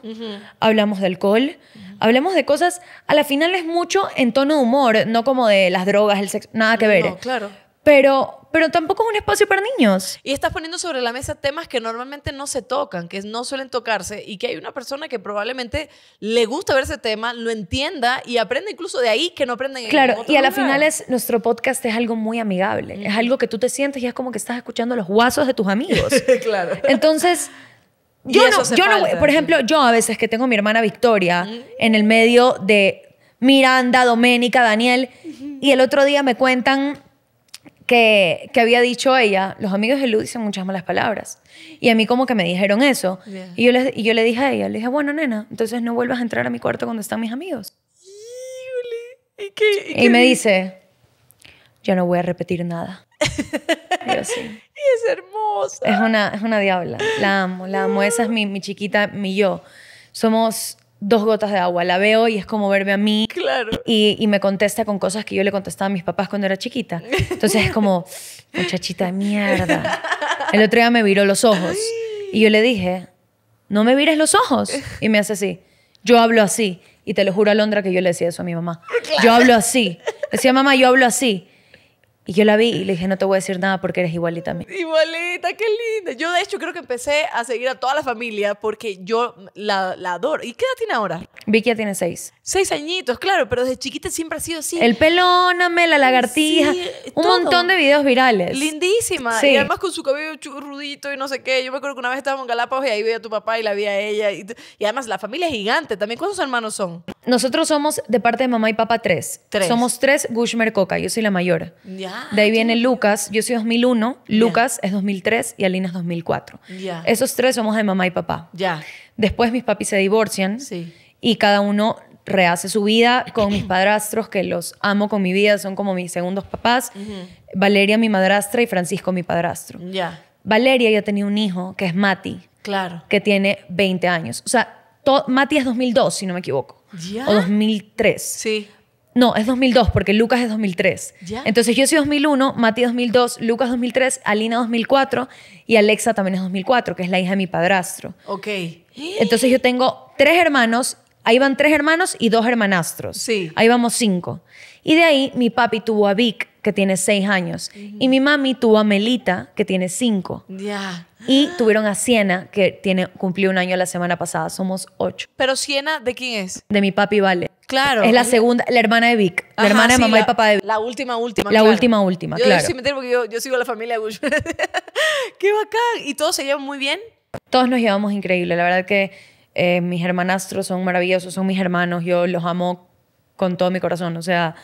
hablamos de alcohol, Hablemos de cosas, a la final es mucho en tono de humor, no como de las drogas, el sexo, nada que ver. No, claro. Pero, pero tampoco es un espacio para niños. Y estás poniendo sobre la mesa temas que normalmente no se tocan, que no suelen tocarse, y que hay una persona que probablemente le gusta ver ese tema, lo entienda y aprenda incluso de ahí que no aprenden en Claro, otro y a la final es, nuestro podcast es algo muy amigable. Es algo que tú te sientes y es como que estás escuchando los guasos de tus amigos. claro. Entonces, yo no, yo no, por ejemplo, yo a veces que tengo a mi hermana Victoria en el medio de Miranda, Doménica, Daniel, y el otro día me cuentan que, que había dicho ella, los amigos de Lu dicen muchas malas palabras. Y a mí como que me dijeron eso. Yeah. Y, yo le, y yo le dije a ella, le dije, bueno, nena, entonces no vuelvas a entrar a mi cuarto cuando están mis amigos. ¿Y, qué, Y me dice, yo no voy a repetir nada. Y yo sí. es hermosa. Es una, es una diabla. La amo, la amo. Esa es mi, mi chiquita, mi yo. Somos dos gotas de agua. La veo y es como verme a mí. Claro. Y, y me contesta con cosas que yo le contestaba a mis papás cuando era chiquita. Entonces es como, muchachita de mierda. El otro día me viró los ojos. Y yo le dije, no me vires los ojos. Y me hace así. Yo hablo así. Y te lo juro, Alondra, que yo le decía eso a mi mamá. Yo hablo así. Decía, mamá, yo hablo así. Y yo la vi y le dije, no te voy a decir nada porque eres igualita a mí. Igualita, qué linda. Yo, de hecho, creo que empecé a seguir a toda la familia porque yo la, la adoro. ¿Y qué edad tiene ahora? Vicky ya tiene seis. Seis añitos, claro, pero desde chiquita siempre ha sido así. El pelóname, la lagartija, Sí, un todo. montón de videos virales. Lindísima. Sí. Y además con su cabello churrudito y no sé qué. Yo me acuerdo que una vez estábamos en Galápagos y ahí veía a tu papá y la vi a ella. Y, y además la familia es gigante también. ¿Cuántos hermanos son? Nosotros somos de parte de mamá y papá tres. Tres. Somos tres Gushmer Coca, yo soy la mayor. Ya. De ahí viene Lucas, yo soy 2001, Lucas es 2003 y Alina es 2004. Ya. Esos tres somos de mamá y papá. Ya. Después mis papis se divorcian Sí. y cada uno rehace su vida con mis padrastros, que los amo con mi vida, son como mis segundos papás. Valeria, mi madrastra, y Francisco, mi padrastro. Ya. Valeria ya tenía un hijo, que es Mati, Claro. que tiene 20 años. O sea, Mati es 2002, si no me equivoco. ¿Ya? O 2003. Sí. No, es 2002, porque Lucas es 2003. ¿Ya? Entonces yo soy 2001, Mati 2002, Lucas 2003, Alina 2004 y Alexa también es 2004, que es la hija de mi padrastro. Ok. Entonces yo tengo tres hermanos, ahí van tres hermanos y dos hermanastros. Sí. Ahí vamos cinco. Y de ahí mi papi tuvo a Vic, que tiene seis años. Y mi mami tuvo a Melita, que tiene cinco. Ya. Y tuvieron a Siena, que tiene, cumplió un año la semana pasada. Somos ocho. Pero Siena, ¿de quién es? De mi papi Vale. Claro. Es la segunda, la hermana de Vic. La Ajá, hermana de sí, mamá y papá de Vic. La última, última. La claro. última, última, yo, claro. Yo sí porque yo, yo sigo a la familia Gush. Qué bacán. ¿Y todos se llevan muy bien? Todos nos llevamos increíble. La verdad que eh, mis hermanastros son maravillosos, son mis hermanos. Yo los amo con todo mi corazón. O sea,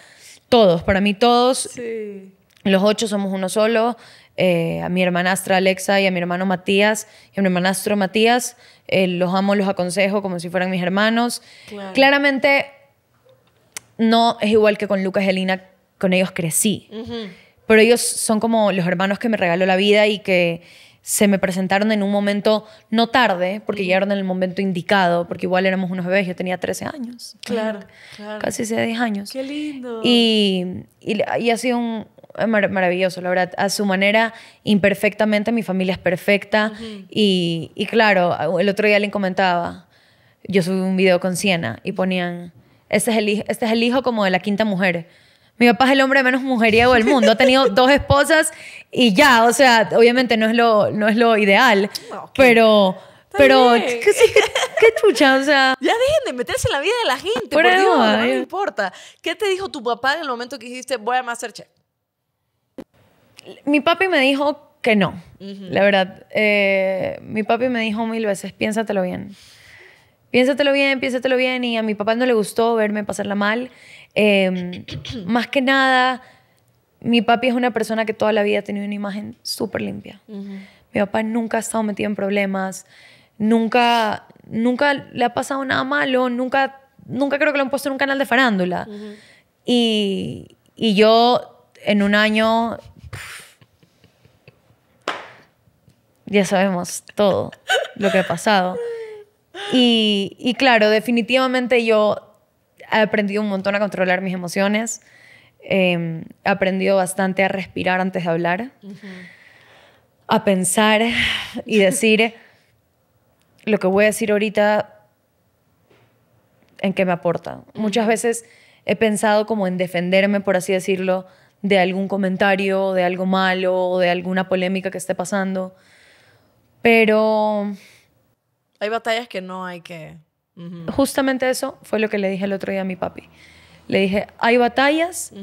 todos. Para mí todos, Sí. los ocho somos uno solo. Eh, a mi hermanastra Alexa y a mi hermano Matías y a mi hermanastro Matías, eh, los amo, los aconsejo como si fueran mis hermanos. Claro. Claramente no es igual que con Lucas y Alina, con ellos crecí. Pero ellos son como los hermanos que me regaló la vida y que se me presentaron en un momento no tarde, porque llegaron en el momento indicado, porque igual éramos unos bebés, yo tenía 13 años. Claro, claro. Casi hace 10 años. Qué lindo. Y, y, y ha sido un, mar- maravilloso, la verdad. A su manera, imperfectamente, mi familia es perfecta. y, y claro, el otro día alguien comentaba, yo subí un video con Siena y ponían, este es el, este es el hijo como de la quinta mujer. Mi papá es el hombre menos mujeriego del mundo. Ha tenido dos esposas y ya, o sea, obviamente no es lo, no es lo ideal, Ok. pero... Pero. ¿qué, qué, qué chucha? O sea, Ya dejen de meterse en la vida de la gente, por Dios, no me ya. importa. ¿Qué te dijo tu papá en el momento que dijiste voy a Masterchef? Mi papi me dijo que no, la verdad. Eh, mi papi me dijo mil veces, piénsatelo bien. Piénsatelo bien, piénsatelo bien. Y a mi papá no le gustó verme pasarla mal. Eh, más que nada, mi papi es una persona que toda la vida ha tenido una imagen súper limpia. Mi papá nunca ha estado metido en problemas, nunca, nunca le ha pasado nada malo, nunca, nunca creo que lo han puesto en un canal de farándula. y, y yo en un año ya sabemos todo lo que ha pasado. Y, y claro, definitivamente yo he aprendido un montón a controlar mis emociones. Eh, he aprendido bastante a respirar antes de hablar, a pensar y decir lo que voy a decir ahorita en qué me aporta. Muchas veces he pensado como en defenderme, por así decirlo, de algún comentario, de algo malo de alguna polémica que esté pasando. Pero Hay batallas que no hay que... justamente eso fue lo que le dije el otro día a mi papi. Le dije, hay batallas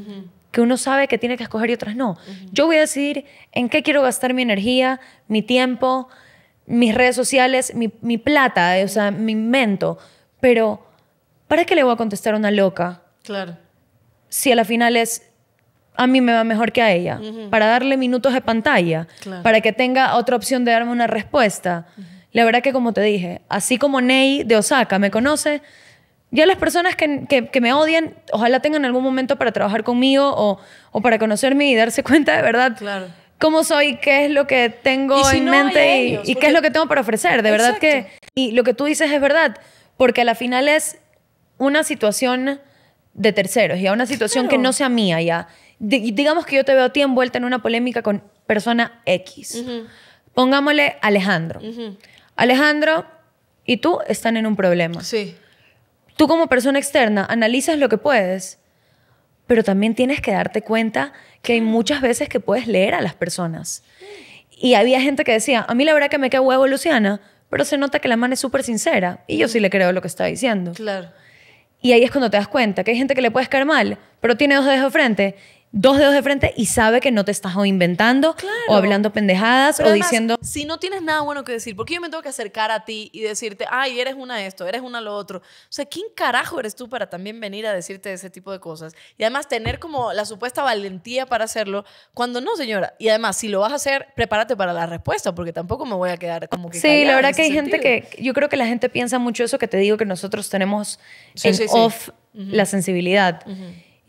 que uno sabe que tiene que escoger y otras no. Yo voy a decidir en qué quiero gastar mi energía, mi tiempo, mis redes sociales, mi, mi plata, o sea, mi invento. Pero, ¿para qué le voy a contestar a una loca Claro. si a la final es a mí me va mejor que a ella? Para darle minutos de pantalla, Claro. para que tenga otra opción de darme una respuesta. La verdad que, como te dije, así como Ney de Osaka me conoce, ya las personas que, que- que me odian, ojalá tengan algún momento para trabajar conmigo o, o para conocerme y darse cuenta de verdad Claro. cómo soy, qué es lo que tengo si en no, mente a y, ellos, y qué es lo que tengo para ofrecer. De verdad que... Exacto. Y lo que tú dices es verdad, porque a la final es una situación de terceros, ya una situación que Claro. no sea mía ya. Di- digamos que yo te veo a ti envuelta en una polémica con persona X. Pongámosle Alejandro. Alejandro y tú están en un problema. Sí. Tú como persona externa analizas lo que puedes, pero también tienes que darte cuenta que hay muchas veces que puedes leer a las personas. Y había gente que decía, a mí la verdad que me queda huevo Luciana, pero se nota que la man es súper sincera. Y yo sí le creo lo que está diciendo. Claro. Y ahí es cuando te das cuenta que hay gente que le puedes caer mal, pero tiene dos dedos de frente, dos dedos de frente y sabe que no te estás o inventando o hablando pendejadas Pero o además, diciendo... si no tienes nada bueno que decir, ¿por qué yo me tengo que acercar a ti y decirte, ay, eres una esto, eres una lo otro? O sea, ¿quién carajo eres tú para también venir a decirte ese tipo de cosas? Y además tener como la supuesta valentía para hacerlo, cuando no, señora. Y además, si lo vas a hacer, prepárate para la respuesta, porque tampoco me voy a quedar como que Sí, la verdad que hay gente que, yo creo que la gente piensa mucho eso que te digo que nosotros tenemos Sí, en sí, sí. off la sensibilidad.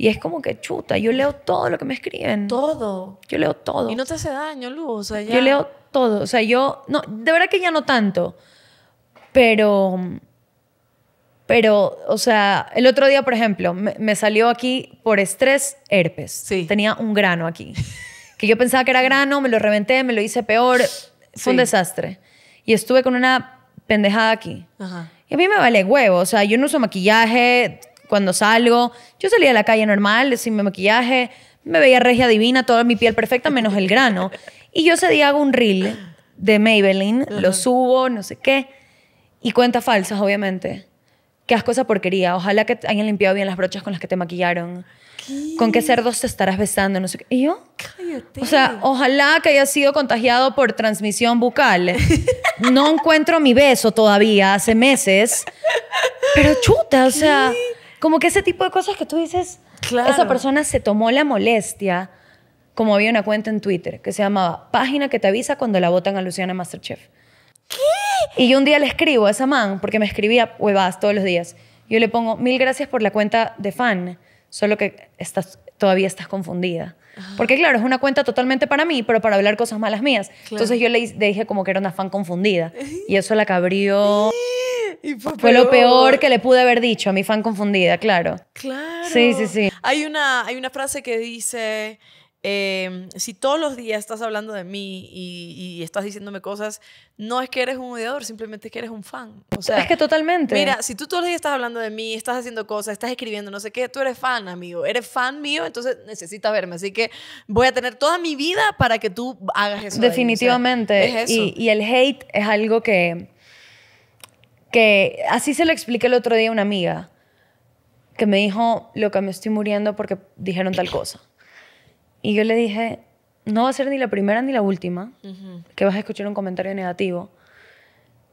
Y es como que chuta, yo leo todo lo que me escriben. Todo. Yo leo todo. Y no te hace daño, Lu, o sea, ya. Yo leo todo. O sea, yo, no, de verdad que ya no tanto. Pero, pero, o sea, el otro día, por ejemplo, me, me salió aquí por estrés herpes. Sí. Tenía un grano aquí. Que yo pensaba que era grano, me lo reventé, me lo hice peor. Fue un desastre. Y estuve con una pendejada aquí. Ajá. Y a mí me vale huevo, o sea, yo no uso maquillaje cuando salgo. Yo salía a la calle normal, sin mi maquillaje, me veía regia divina, toda mi piel perfecta, menos el grano. Y yo ese día hago un reel de Maybelline, lo subo, no sé qué, y cuentas falsas, obviamente. Qué asco esa porquería. Ojalá que hayan limpiado bien las brochas con las que te maquillaron. ¿Con qué cerdos te estarás besando? No sé qué. ¿Y yo? Cállate. O sea, ojalá que haya sido contagiado por transmisión bucal. No encuentro mi beso todavía, hace meses. Pero chuta, o sea, como que ese tipo de cosas que tú dices, Claro. esa persona se tomó la molestia, como había una cuenta en Twitter que se llamaba Página que te avisa cuando la votan a Luciana Masterchef. ¿Qué? Y yo un día le escribo a esa man, porque me escribía huevadas todos los días. Yo le pongo, mil gracias por la cuenta de fan, solo que estás, todavía estás confundida. Porque claro, es una cuenta totalmente para mí, pero para hablar cosas malas mías. Entonces yo le, le dije como que era una fan confundida. Y eso la cabrió. Y fue, Fue lo peor que le pude haber dicho a mi fan confundida, claro. Claro. Sí, sí, sí. Hay una, hay una frase que dice, eh, si todos los días estás hablando de mí y, y estás diciéndome cosas, no es que eres un odiador, simplemente es que eres un fan. O sea, es que totalmente. Mira, si tú todos los días estás hablando de mí, estás haciendo cosas, estás escribiendo, no sé qué, tú eres fan, amigo. Eres fan mío, entonces necesitas verme. Así que voy a tener toda mi vida para que tú hagas eso. de ahí. O sea, Definitivamente. es eso. Y, y el hate es algo que, que así se lo expliqué el otro día a una amiga que me dijo, loca, me estoy muriendo porque dijeron tal cosa. Y yo le dije, no va a ser ni la primera ni la última que vas a escuchar un comentario negativo.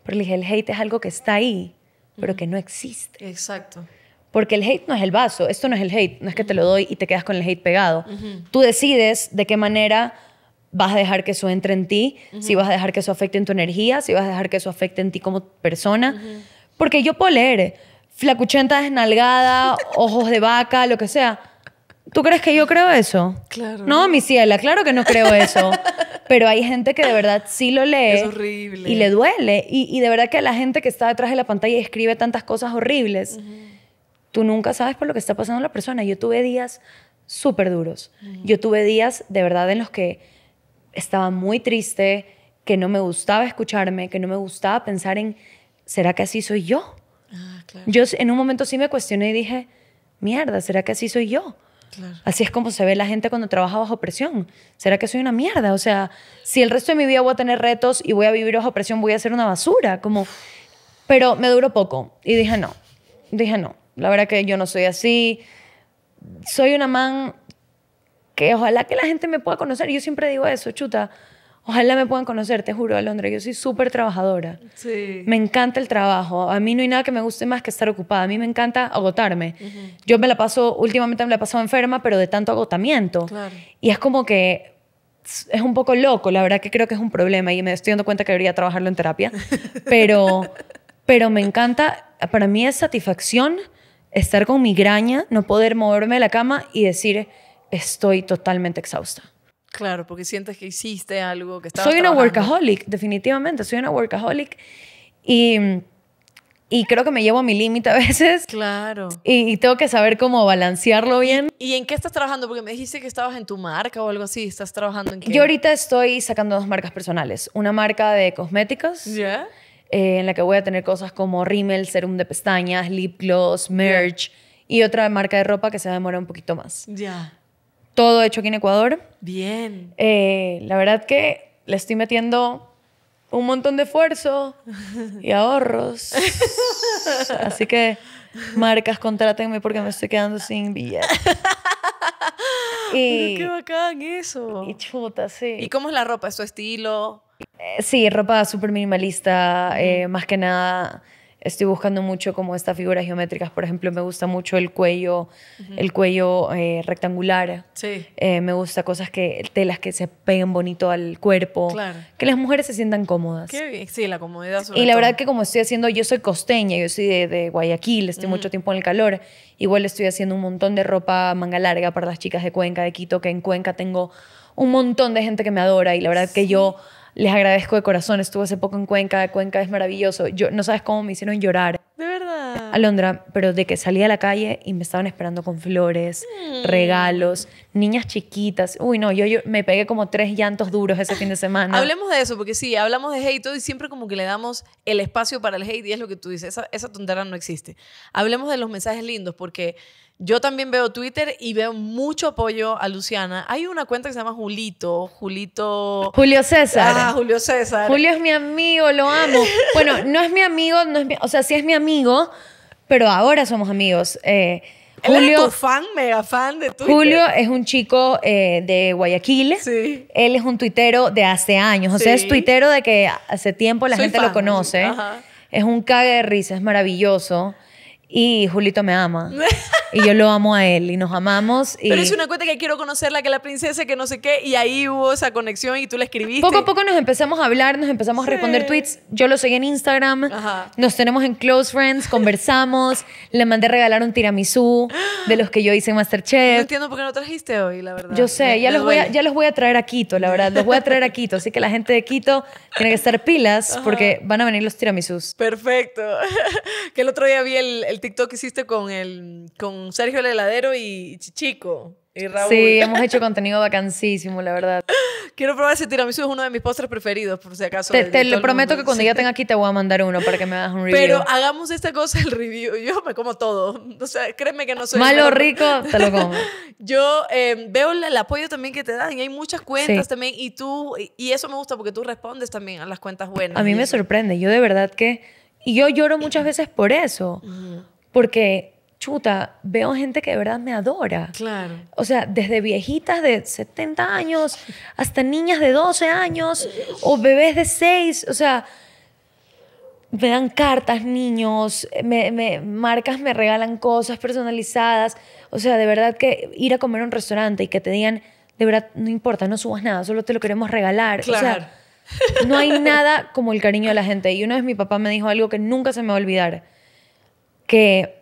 Pero le dije, el hate es algo que está ahí, pero que no existe. Exacto. Porque el hate no es el vaso, esto no es el hate, no es que te lo doy y te quedas con el hate pegado. Tú decides de qué manera vas a dejar que eso entre en ti, si vas a dejar que eso afecte en tu energía, si vas a dejar que eso afecte en ti como persona. Porque yo puedo leer flacuchenta desnalgada, ojos de vaca, lo que sea. ¿Tú crees que yo creo eso? Claro. No, mi ciela, claro que no creo eso. Pero hay gente que de verdad sí lo lee. Es horrible. Y le duele. Y, y de verdad que a la gente que está detrás de la pantalla y escribe tantas cosas horribles, tú nunca sabes por lo que está pasando la persona. Yo tuve días súper duros. Yo tuve días de verdad en los que estaba muy triste, que no me gustaba escucharme, que no me gustaba pensar en, ¿será que así soy yo? Ah, claro. Yo en un momento sí me cuestioné y dije, mierda, ¿será que así soy yo? Así es como se ve la gente cuando trabaja bajo presión. ¿Será que soy una mierda? O sea, si el resto de mi vida voy a tener retos y voy a vivir bajo presión, voy a ser una basura. Como... Pero me duró poco y dije no. Dije no. La verdad que yo no soy así. Soy una man que ojalá que la gente me pueda conocer. Yo siempre digo eso, chuta. Ojalá me puedan conocer, te juro, Alondra. Yo soy súper trabajadora. Sí. Me encanta el trabajo. A mí no hay nada que me guste más que estar ocupada. A mí me encanta agotarme. Yo me la paso, últimamente me la he pasado enferma, pero de tanto agotamiento. Claro. Y es como que es un poco loco. La verdad que creo que es un problema y me estoy dando cuenta que debería trabajarlo en terapia. Pero, pero me encanta, para mí es satisfacción estar con migraña, no poder moverme de la cama y decir, estoy totalmente exhausta. Claro, porque sientes que hiciste algo que Soy una trabajando. workaholic, definitivamente. Soy una workaholic. Y, y creo que me llevo a mi límite a veces. Claro. Y, y tengo que saber cómo balancearlo bien. ¿Y en qué estás trabajando? Porque me dijiste que estabas en tu marca o algo así. ¿Estás trabajando en qué? Yo ahorita estoy sacando dos marcas personales. Una marca de cosméticos, ¿Ya? eh, en la que voy a tener cosas como rímel, serum de pestañas, lip gloss, merch. Y otra marca de ropa que se va a demorar un poquito más. Ya. Todo hecho aquí en Ecuador. Bien. Eh, la verdad que le estoy metiendo un montón de esfuerzo y ahorros. Así que marcas, contrátenme porque me estoy quedando sin billetes. Pero qué Y, bacán eso. y chuta, sí. ¿Y cómo es la ropa? ¿Es tu estilo? Eh, Sí, ropa súper minimalista. eh, más que nada, estoy buscando mucho como estas figuras geométricas. Por ejemplo, me gusta mucho el cuello, el cuello eh, rectangular. Sí. Eh, me gusta cosas que, telas que se peguen bonito al cuerpo. Claro. Que las mujeres se sientan cómodas. Qué bien. Sí, la comodidad sobre Y la todo. verdad que como estoy haciendo, yo soy costeña, yo soy de, de Guayaquil, estoy mucho tiempo en el calor, igual estoy haciendo un montón de ropa manga larga para las chicas de Cuenca, de Quito, que en Cuenca tengo un montón de gente que me adora y la verdad que yo les agradezco de corazón, estuve hace poco en Cuenca, Cuenca es maravilloso, yo no sabes cómo me hicieron llorar. De verdad. Alondra, pero de que salí a la calle y me estaban esperando con flores, regalos, niñas chiquitas. Uy, no, yo, yo me pegué como tres llantos duros ese fin de semana. Hablemos de eso, porque sí, hablamos de hate y siempre como que le damos el espacio para el hate y es lo que tú dices, esa, esa tontera no existe. Hablemos de los mensajes lindos, porque yo también veo Twitter y veo mucho apoyo a Luciana. Hay una cuenta que se llama Julito, Julito... Julio César. Ah, Julio César. Julio es mi amigo, lo amo. Bueno, no es mi amigo, no es mi- o sea, sí es mi amigo, pero ahora somos amigos. Eh, Julio, tu fan, mega fan de Twitter. Julio es un chico eh, de Guayaquil. Sí. Él es un tuitero de hace años. O sea, es tuitero de que hace tiempo la Soy gente fan, lo conoce. ajá. Es un cague de risa, es maravilloso. Y Julito me ama. y yo lo amo a él y nos amamos. Y Pero es una cuenta que quiero conocerla, que la princesa, que no sé qué, y ahí hubo esa conexión y tú la escribiste. Poco a poco nos empezamos a hablar, nos empezamos a responder tweets. Yo lo seguí en Instagram, Ajá. nos tenemos en Close Friends, conversamos. le mandé a regalar un tiramisú de los que yo hice en No Masterchef. entiendo por qué no trajiste hoy, la verdad. Yo sé, Me- ya me los, voy a, ya los voy a traer a Quito, la verdad. Los voy a traer a Quito. Así que la gente de Quito tiene que estar pilas porque van a venir los tiramisús. Perfecto. que el otro día vi el, el TikTok que hiciste con, el, con Sergio el heladero y Chichico y Raúl. Sí, hemos hecho contenido vacancísimo, la verdad. Quiero probar ese tiramisú, es uno de mis postres preferidos, por si acaso. Te, te lo prometo mundo. que cuando Sí. ya tenga aquí te voy a mandar uno para que me hagas un review. Pero hagamos esta cosa, el review. Yo me como todo. O sea, créeme que no soy... Malo rico, te lo como. Yo eh, veo el, el apoyo también que te dan y hay muchas cuentas Sí. también y tú, y, eso me gusta porque tú respondes también a las cuentas buenas. A mí me sorprende. Yo de verdad que... Y yo lloro muchas veces por eso. Porque, chuta, veo gente que de verdad me adora. Claro. O sea, desde viejitas de 70 años hasta niñas de 12 años o bebés de 6. O sea, me dan cartas niños, me, me- marcas me regalan cosas personalizadas. O sea, de verdad que ir a comer a un restaurante y que te digan, de verdad, no importa, no subas nada, solo te lo queremos regalar. O Claro. sea, no hay nada como el cariño de la gente. Y una vez mi papá me dijo algo que nunca se me va a olvidar, que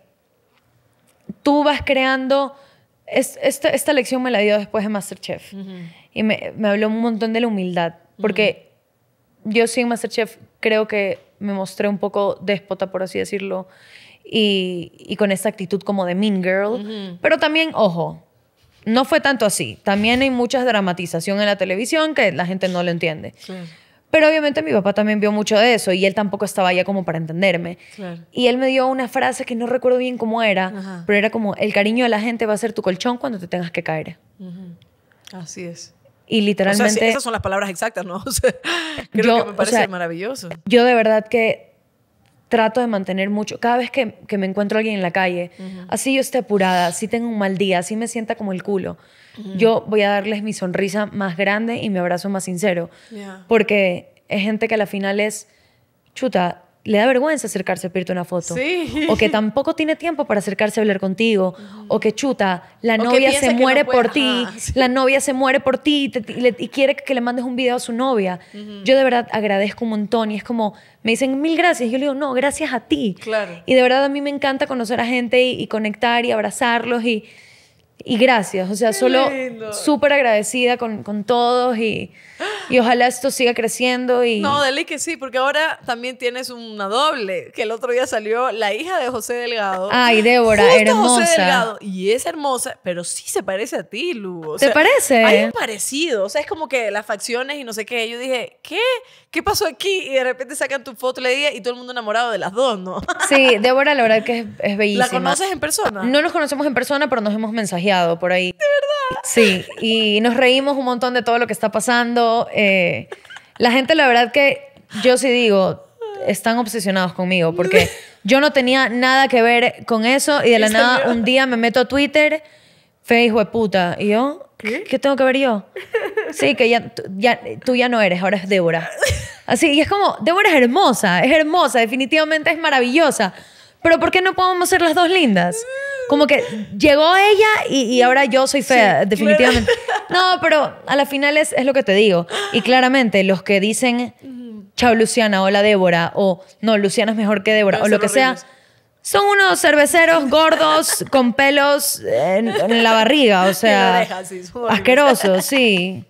tú vas creando... es- esta, esta lección me la dio después de Masterchef. Y me, me habló un montón de la humildad. Porque yo sí en Masterchef creo que me mostré un poco déspota, por así decirlo. Y, y con esta actitud como de mean girl. Pero también, ojo, no fue tanto así. También hay mucha dramatización en la televisión que la gente no lo entiende. Claro. Pero obviamente mi papá también vio mucho de eso y él tampoco estaba allá como para entenderme. Claro. Y él me dio una frase que no recuerdo bien cómo era, Ajá. pero era como, el cariño de la gente va a ser tu colchón cuando te tengas que caer. Así es. Y O sea, literalmente... esas son las palabras exactas, ¿no? O sea, creo Yo, que o me parece sea, maravilloso. yo de verdad que trato de mantener mucho, cada vez que, que me encuentro a alguien en la calle, así yo esté apurada, así tengo un mal día, así me sienta como el culo, yo voy a darles mi sonrisa más grande y mi abrazo más sincero, porque es gente que a la final es, chuta, le da vergüenza acercarse a pedirte una foto. Sí. O que tampoco tiene tiempo para acercarse a hablar contigo. O que chuta, la novia se no muere por ti. sí. La novia se muere por ti y, te- y le- y quiere que le mandes un video a su novia. Yo de verdad agradezco un montón y es como, me dicen mil gracias. Yo le digo, no, gracias a ti. Claro. Y de verdad a mí me encanta conocer a gente y, y conectar y abrazarlos y, y gracias. O sea, solo súper agradecida con, con todos y, y ojalá esto siga creciendo. Y, No, dele que sí, porque ahora también tienes una doble, que el otro día salió la hija de José Delgado. Ay, Débora, Justo hermosa. José Delgado. Y es hermosa, pero sí se parece a ti, Lu. O ¿Te sea, parece? Hay un parecido. O sea, es como que las facciones y no sé qué. Yo dije, ¿qué? ¿Qué pasó aquí? Y de repente sacan tu foto le día y todo el mundo enamorado de las dos, ¿no? Sí, Débora la verdad que es, es bellísima. ¿La conoces en persona? No nos conocemos en persona, pero nos hemos mensajeado por ahí. ¿De verdad? Sí, y nos reímos un montón de todo lo que está pasando. Eh, la gente, la verdad que yo sí digo, están obsesionados conmigo, porque yo no tenía nada que ver con eso y de la nada salió. un día me meto a Twitter, fe hijo de puta, y yo, ¿qué? tengo que ver yo? Sí, que ya, tú- ya, tú ya no eres, ahora es Débora. Así, y es como, Débora es hermosa, es hermosa, definitivamente es maravillosa. Pero ¿por qué no podemos ser las dos lindas? Como que llegó ella y, y ahora yo soy fea, Sí, definitivamente. No, pero a la final es, es lo que te digo. Y claramente los que dicen, chao Luciana, hola Débora, o no, Luciana es mejor que Débora, o lo que sea, son unos cerveceros gordos con pelos en, en la barriga, o sea, oreja, sí, asquerosos, sí.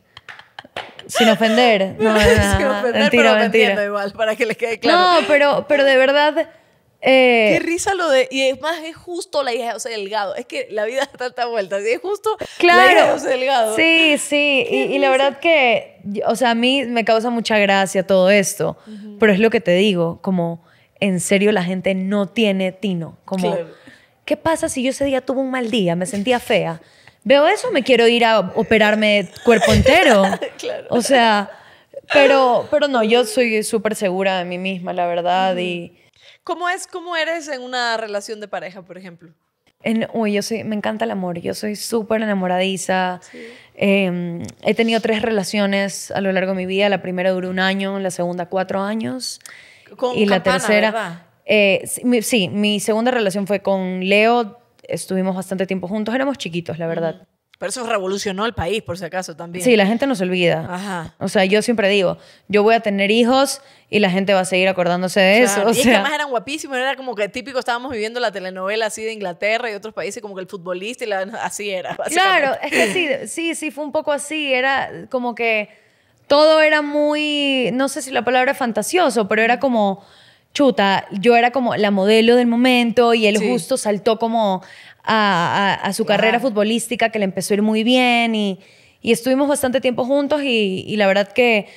Sin ofender. No, Sin no, ofender, mentira, pero me entiendo mentira. igual, para que les quede claro. No, pero, pero de verdad... Qué eh, risa lo de. Y es más, es justo la hija de José Delgado. Es que la vida da tanta vuelta. Es justo la hija de Claro. José Delgado. Sí, sí. Y, y la verdad que, o sea, a mí me causa mucha gracia todo esto. Pero es lo que te digo, como en serio la gente no tiene tino. Como, Claro. ¿qué pasa si yo ese día tuve un mal día, me sentía fea? Veo eso, me quiero ir a operarme cuerpo entero. Claro. O sea, pero, pero no, yo soy súper segura de mí misma, la verdad. Y ¿Cómo, es, ¿Cómo eres en una relación de pareja, por ejemplo? En- uy, yo soy, me encanta el amor. Yo soy súper enamoradiza. Eh, he tenido tres relaciones a lo largo de mi vida. La primera duró un año, la segunda cuatro años. Con y la Campana, tercera... ¿verdad? eh, sí, mi, sí, mi segunda relación fue con Leo. Estuvimos bastante tiempo juntos. Éramos chiquitos, la verdad. Pero eso revolucionó el país, por si acaso, también. Sí, la gente no se olvida. Ajá. O sea, yo siempre digo, yo voy a tener hijos y la gente va a seguir acordándose de eso. O y es que además eran guapísimos, era como que típico, estábamos viviendo la telenovela así de Inglaterra y otros países, como que el futbolista y la, así era. Claro, es que sí, sí, sí, fue un poco así. Era como que todo era muy, no sé si la palabra es fantasioso, pero era como, chuta, yo era como la modelo del momento y él Sí. justo saltó como a, a- a su carrera futbolística que le empezó a ir muy bien y, y estuvimos bastante tiempo juntos y, y la verdad que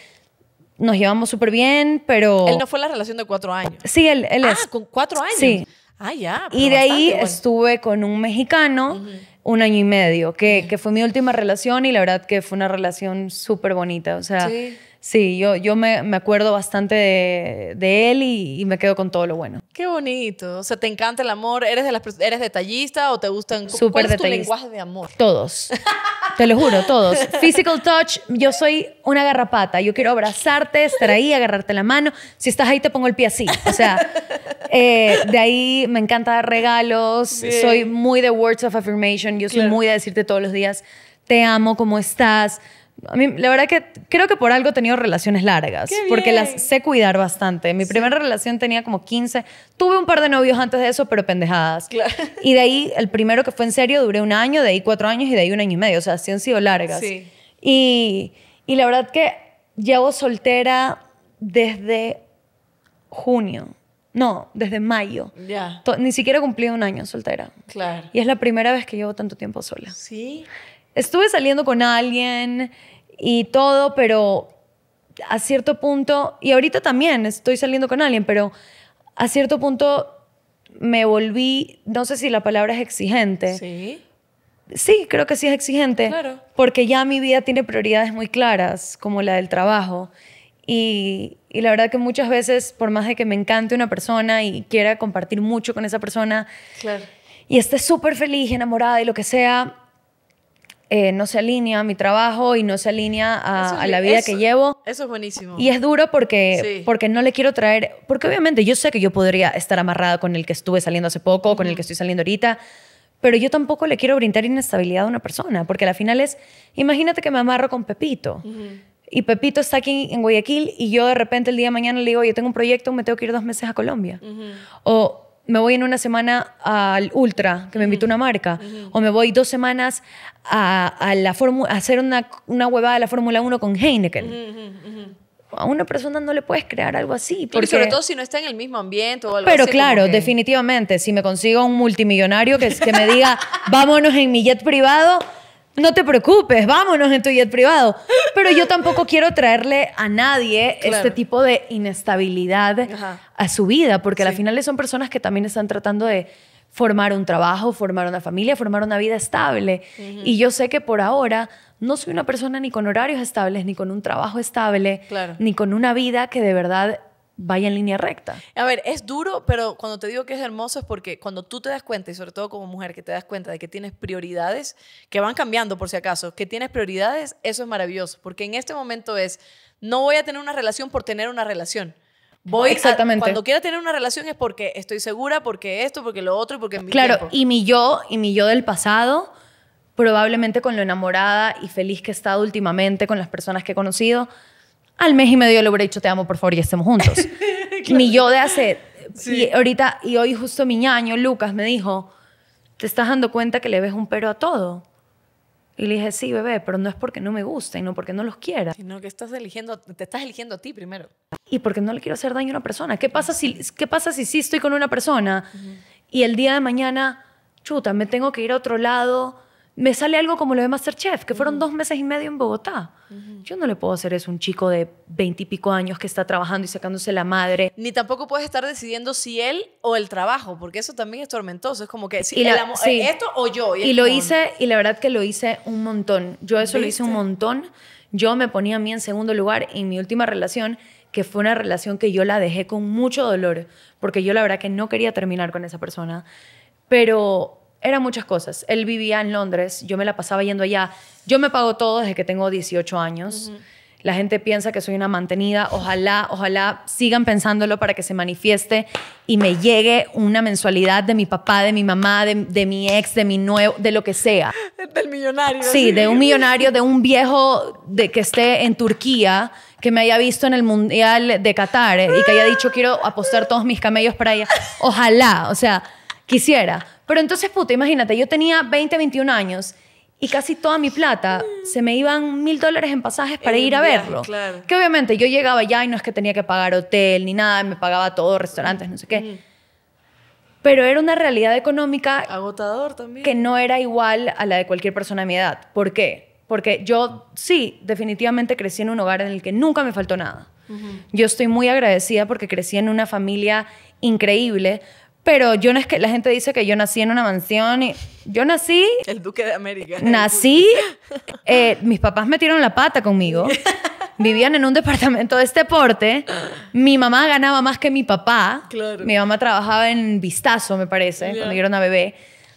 nos llevamos súper bien, pero... Él no fue la relación de cuatro años. Sí, él, él ah, es. con cuatro años. Sí. Ah, ya. Y de ahí bueno. estuve con un mexicano un año y medio, que, que fue mi última relación y la verdad que fue una relación súper bonita. O sea, Sí. Sí, yo, yo me, me acuerdo bastante de, de él y, y me quedo con todo lo bueno. Qué bonito. O sea, ¿te encanta el amor? ¿Eres, de las, ¿Eres detallista o te gustan? Súper ¿Cuál es tu lenguaje de amor? Todos. Te lo juro, todos. Physical touch, yo soy una garrapata. Yo quiero abrazarte, estar ahí, agarrarte la mano. Si estás ahí, te pongo el pie así. O sea, eh, de ahí me encanta dar regalos. Bien. Soy muy de words of affirmation. Yo soy Claro. muy de decirte todos los días, te amo, ¿cómo estás? A mí, la verdad que creo que por algo he tenido relaciones largas, ¡Qué porque las sé cuidar bastante. Mi primera relación tenía como 15. Tuve un par de novios antes de eso, pero pendejadas. Claro. Y de ahí, el primero que fue en serio, duré un año, de ahí cuatro años y de ahí un año y medio. O sea, sí han sido largas. Sí. Y, y la verdad que llevo soltera desde junio. No, desde mayo. Ya. To- Ni siquiera he cumplido un año soltera. Claro. Y es la primera vez que llevo tanto tiempo sola. Sí. Estuve saliendo con alguien y todo, pero a cierto punto, y ahorita también estoy saliendo con alguien, pero a cierto punto me volví, no sé si la palabra es exigente. Sí. Sí, creo que sí es exigente. Claro. Porque ya mi vida tiene prioridades muy claras, como la del trabajo. Y, y la verdad que muchas veces, por más de que me encante una persona y quiera compartir mucho con esa persona Claro. y esté súper feliz, enamorada y lo que sea, eh, no se alinea a mi trabajo y no se alinea a, es la vida eso- que llevo. Eso es buenísimo. Y es duro porque, Sí. porque no le quiero traer, porque obviamente yo sé que yo podría estar amarrada con el que estuve saliendo hace poco, con el que estoy saliendo ahorita, pero yo tampoco le quiero brindar inestabilidad a una persona, porque al final es, imagínate que me amarro con Pepito. Y Pepito está aquí en Guayaquil y yo de repente el día de mañana le digo, yo tengo un proyecto, me tengo que ir dos meses a Colombia. O me voy en una semana al Ultra, que me invitó una marca. O me voy dos semanas a, a la a hacer una, una huevada de la Fórmula 1 con Heineken. A una persona no le puedes crear algo así. Porque sobre todo si no está en el mismo ambiente o algo pero así. claro, que- definitivamente, si me consigo un multimillonario que, que me diga, vámonos en mi jet privado, no te preocupes, vámonos en tu jet privado. Pero yo tampoco quiero traerle a nadie Claro. este tipo de inestabilidad Ajá. a su vida, porque al Sí. final son personas que también están tratando de formar un trabajo, formar una familia, formar una vida estable. Y yo sé que por ahora no soy una persona ni con horarios estables, ni con un trabajo estable, Claro. ni con una vida que de verdad vaya en línea recta. A ver, es duro, pero cuando te digo que es hermoso es porque cuando tú te das cuenta, y sobre todo como mujer, que te das cuenta de que tienes prioridades, que van cambiando por si acaso, que tienes prioridades, eso es maravilloso, porque en este momento es, no voy a tener una relación por tener una relación. Voy a- Exactamente. cuando quiera tener una relación es porque estoy segura, porque esto, porque lo otro, porque mi Claro, tiempo. y mi yo, y mi yo del pasado, probablemente con lo enamorada y feliz que he estado últimamente con las personas que he conocido, al mes y medio le hubiera dicho te amo, por favor, y estemos juntos. Mi yo de hace... Sí. Y ahorita, y hoy justo mi ñaño, Lucas, me dijo, ¿te estás dando cuenta que le ves un pero a todo? Y le dije, sí, bebé, pero no es porque no me gusta y no porque no los quiera. Sino que estás eligiendo, te estás eligiendo a ti primero. y porque no le quiero hacer daño a una persona. ¿Qué pasa si, qué pasa si sí estoy con una persona y el día de mañana, chuta, me tengo que ir a otro lado? Me sale algo como lo de Masterchef, que fueron dos meses y medio en Bogotá. Yo no le puedo hacer eso a un chico de veintipico años que está trabajando y sacándose la madre. Ni tampoco puedes estar decidiendo si él o el trabajo, porque eso también es tormentoso. Es como que si la- el sí. esto o yo. Y lo como- hice, y la verdad que lo hice un montón. Yo eso lo hice un montón. Yo me ponía a mí en segundo lugar en mi última relación, que fue una relación que yo la dejé con mucho dolor, porque yo la verdad que no quería terminar con esa persona. Pero eran muchas cosas. Él vivía en Londres, yo me la pasaba yendo allá. Yo me pago todo desde que tengo 18 años. La gente piensa que soy una mantenida. Ojalá, ojalá sigan pensándolo para que se manifieste y me llegue una mensualidad de mi papá, de mi mamá, de, de mi ex, de mi nuevo, de lo que sea. Del millonario. Sí, de un millonario, de un viejo de, que esté en Turquía, que me haya visto en el Mundial de Qatar eh, y que haya dicho quiero apostar todos mis camellos para allá. Ojalá, o sea, quisiera. Pero entonces, puta, imagínate, yo tenía 20, 21 años y casi toda mi plata se me iban mil dólares en pasajes para En ir a viaje, verlo. claro. Que obviamente yo llegaba allá y no es que tenía que pagar hotel ni nada, me pagaba todo, restaurantes, no sé qué. Pero era una realidad económica Agotador también. que no era igual a la de cualquier persona de mi edad. ¿Por qué? Porque yo sí, definitivamente crecí en un hogar en el que nunca me faltó nada. Yo estoy muy agradecida porque crecí en una familia increíble, pero yo no es que la gente dice que yo nací en una mansión y yo nací, El duque de América. nací, eh, mis papás metieron la pata conmigo. Vivían en un departamento de este porte. Mi mamá ganaba más que mi papá. Claro. Mi mamá trabajaba en Vistazo, me parece, cuando yo era una bebé.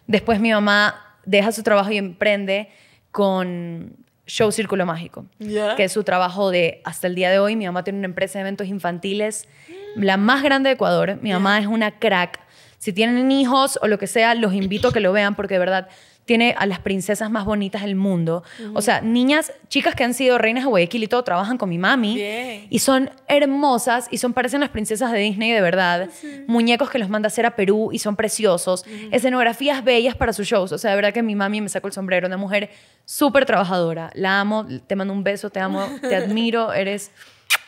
Después mi mamá deja su trabajo y emprende con Show Círculo Mágico, Ya. que es su trabajo de hasta el día de hoy. Mi mamá tiene una empresa de eventos infantiles, la más grande de Ecuador. Mi mamá es una crack. Si tienen hijos o lo que sea, los invito a que lo vean porque de verdad tiene a las princesas más bonitas del mundo. O sea, niñas, chicas que han sido reinas de Guayaquil y todo, trabajan con mi mami. Bien. Y son hermosas y son, parecen las princesas de Disney de verdad. Muñecos que los manda a hacer a Perú y son preciosos. Escenografías bellas para sus shows. O sea, de verdad que mi mami me sacó el sombrero. Una mujer súper trabajadora. La amo, te mando un beso, te amo, te admiro, eres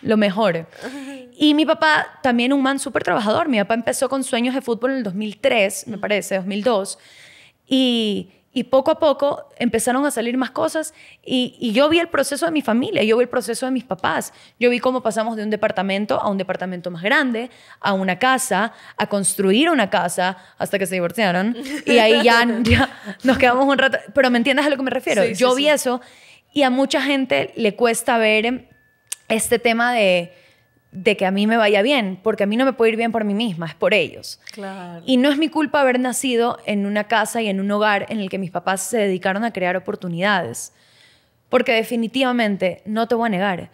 lo mejor. Y mi papá, también un man súper trabajador. Mi papá empezó con sueños de fútbol en el 2003, me parece, 2002. Y, Y poco a poco empezaron a salir más cosas y, y, yo vi el proceso de mi familia, yo vi el proceso de mis papás, yo vi cómo pasamos de un departamento a un departamento más grande, a una casa, a construir una casa hasta que se divorciaron y ahí ya, ya nos quedamos un rato, pero ¿me entiendes a lo que me refiero? Sí, yo sí, vi sí. eso y a mucha gente le cuesta ver este tema de, de que a mí me vaya bien, porque a mí no me puede ir bien por mí misma, es por ellos. Claro. Y no es mi culpa haber nacido en una casa y en un hogar en el que mis papás se dedicaron a crear oportunidades. Porque definitivamente, no te voy a negar,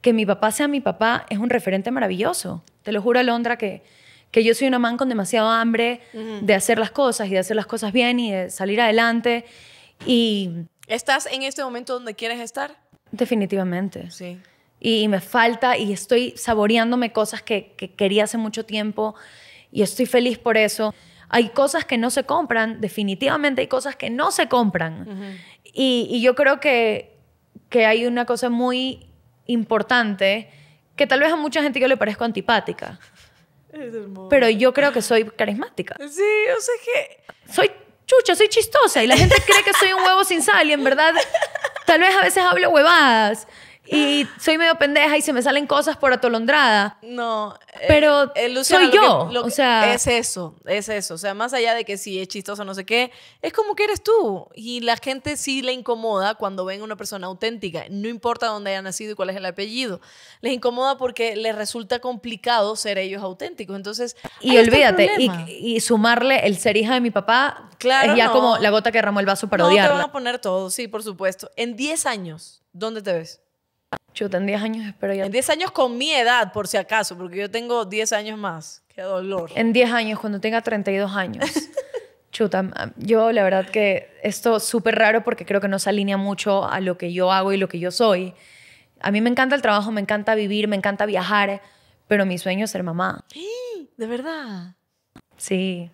que mi papá sea mi papá es un referente maravilloso. Te lo juro, Alondra, que, que yo soy una man con demasiado hambre de hacer las cosas y de hacer las cosas bien y de salir adelante. Y ¿Estás en este momento donde quieres estar? definitivamente. Sí. Y me falta y estoy saboreándome cosas que, que quería hace mucho tiempo y estoy feliz por eso. Hay cosas que no se compran, definitivamente hay cosas que no se compran. y, y yo creo que, que hay una cosa muy importante que tal vez a mucha gente yo le parezco antipática, Es pero yo creo que soy carismática. Sí, o sea que... Soy chucha, soy chistosa y la gente cree que soy un huevo sin sal y en verdad tal vez a veces hablo huevadas y soy medio pendeja y se me salen cosas por atolondrada. No. eh, Pero Luciana, soy que- yo, lo o que- sea- Es eso, es eso. O sea, más allá de que si es chistoso no sé qué, es como que eres tú. Y la gente sí le incomoda cuando ven a una persona auténtica. No importa dónde haya nacido y cuál es el apellido. Les incomoda porque les resulta complicado ser ellos auténticos. Entonces, Y olvídate, y, y sumarle el ser hija de mi papá Claro, es ya no. como la gota que derramó el vaso para no, te van odiarla. a poner todo, sí, por supuesto. En 10 años, ¿dónde te ves? Chuta, en 10 años espero ya. En 10 años con mi edad, por si acaso, porque yo tengo 10 años más. Qué dolor. En 10 años, cuando tenga 32 años. Chuta, yo la verdad que esto es súper raro porque creo que no se alinea mucho a lo que yo hago y lo que yo soy. A mí me encanta el trabajo, me encanta vivir, me encanta viajar, pero mi sueño es ser mamá. De verdad. Sí.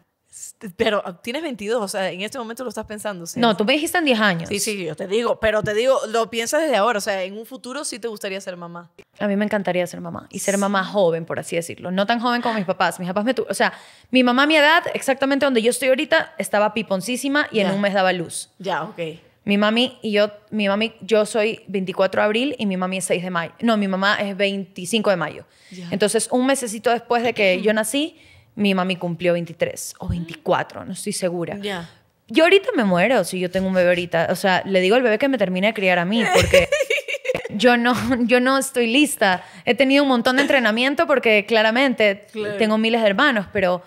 Pero ah, tienes 22, o sea, en este momento lo estás pensando. ¿sí? No, tú me dijiste en 10 años. Sí, sí, yo te digo, pero te digo, lo piensas desde ahora, o sea, en un futuro sí te gustaría ser mamá. A mí me encantaría ser mamá y ser mamá joven, por así decirlo. No tan joven como mis papás. Mis papás me O sea, mi mamá a mi edad, exactamente donde yo estoy ahorita, estaba piponcísima y en Ya. un mes daba luz. Ya, ok. Mi mami y yo, mi mami, yo soy 24 de abril y mi mami es 6 de mayo. No, mi mamá es 25 de mayo. Ya. Entonces, un mesecito después de que yo nací, mi mami cumplió 23 o 24, no estoy segura. Ya. Yo ahorita me muero si yo tengo un bebé ahorita. O sea, le digo al bebé que me termine de criar a mí porque yo no, yo no estoy lista. He tenido un montón de entrenamiento porque claramente Claro. tengo miles de hermanos, pero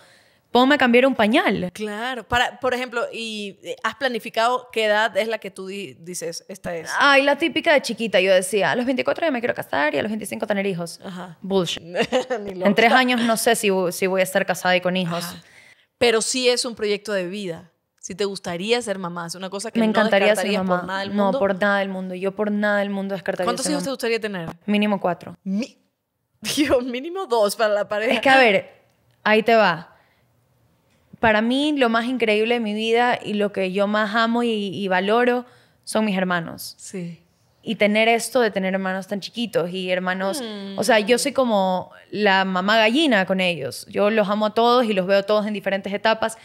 ponme a cambiar un pañal. Claro. Para, por ejemplo, ¿y eh, has planificado qué edad es la que tú di- dices, esta es? Ay, la típica de chiquita. Yo decía, a los 24 ya me quiero casar y a los 25 tener hijos. Ajá. Bullshit. En tres años no sé si, si voy a estar casada y con hijos. Ajá. Pero sí es un proyecto de vida. Si te gustaría ser mamá, es una cosa que Me no encantaría ser descartarías mamá. por nada del no, mundo. por nada del mundo. Yo por nada del mundo descartaría ¿Cuántos ser hijos te gustaría tener? Mínimo cuatro. Mi- Dios, mínimo dos para la pareja. Es que, a ver, ahí te va. Para mí, lo más increíble de mi vida y lo que yo más amo y, y valoro son mis hermanos. Sí. Y tener esto de tener hermanos tan chiquitos y hermanos... O sea, yo soy como la mamá gallina con ellos. Yo los amo a todos y los veo todos en diferentes etapas.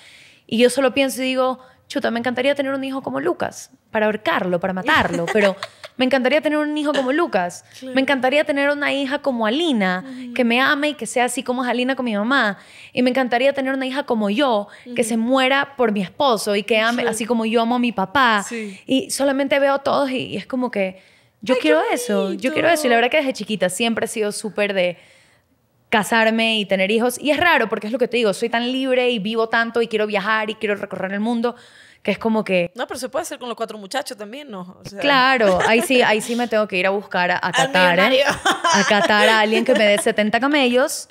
Y yo solo pienso y digo, chuta, me encantaría tener un hijo como Lucas, para ahorcarlo, para matarlo, pero me encantaría tener un hijo como Lucas. Me encantaría tener una hija como Alina, que me ame y que sea así como es Alina con mi mamá. Y me encantaría tener una hija como yo, que se muera por mi esposo y que ame así como yo amo a mi papá. Sí. Y solamente veo a todos y, y es como que yo Ay, quiero eso, yo quiero eso. Y la verdad que desde chiquita siempre he sido súper de casarme y tener hijos. Y es raro porque es lo que te digo, soy tan libre y vivo tanto y quiero viajar y quiero recorrer el mundo, que es como que, No, pero se puede hacer con los cuatro muchachos también, ¿no? O sea, claro, ahí sí, ahí sí me tengo que ir a buscar a, a Qatar, ¿eh? a Qatar a alguien que me dé 70 camellos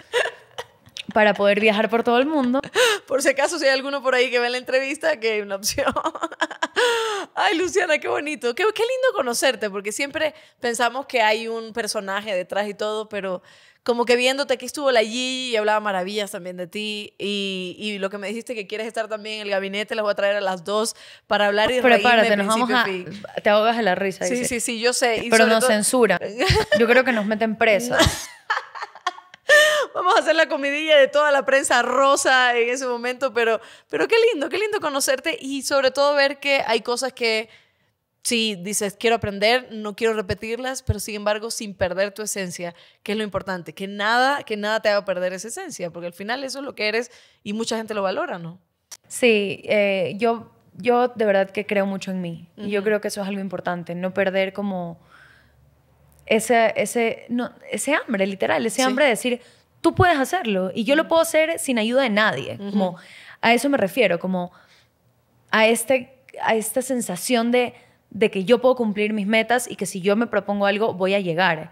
para poder viajar por todo el mundo. Por si acaso, si hay alguno por ahí que ve la entrevista, que hay una opción. Ay, Luciana, qué bonito. Qué, qué lindo conocerte, porque siempre pensamos que hay un personaje detrás y todo, pero como que viéndote aquí estuvo la G y hablaba maravillas también de ti. Y, y lo que me dijiste que quieres estar también en el gabinete, las voy a traer a las dos para hablar y Prepárate, nos vamos a... Te ahogas de la risa. Sí, dice. sí, sí, yo sé. Y Pero nos todo- censuran. Yo creo que nos meten presas. vamos a hacer la comidilla de toda la prensa rosa en ese momento, pero, pero qué lindo, qué lindo conocerte y sobre todo ver que hay cosas que si dices, quiero aprender, no quiero repetirlas, pero sin embargo, sin perder tu esencia, que es lo importante, que nada, que nada te haga perder esa esencia, porque al final eso es lo que eres y mucha gente lo valora, ¿no? Sí, eh, yo, yo de verdad que creo mucho en mí. Y yo creo que eso es algo importante, no perder como ese, ese, no, ese hambre, literal, ese hambre de decir, tú puedes hacerlo y yo lo puedo hacer sin ayuda de nadie. Como a eso me refiero, como a, este, a esta sensación de, de que yo puedo cumplir mis metas y que si yo me propongo algo voy a llegar.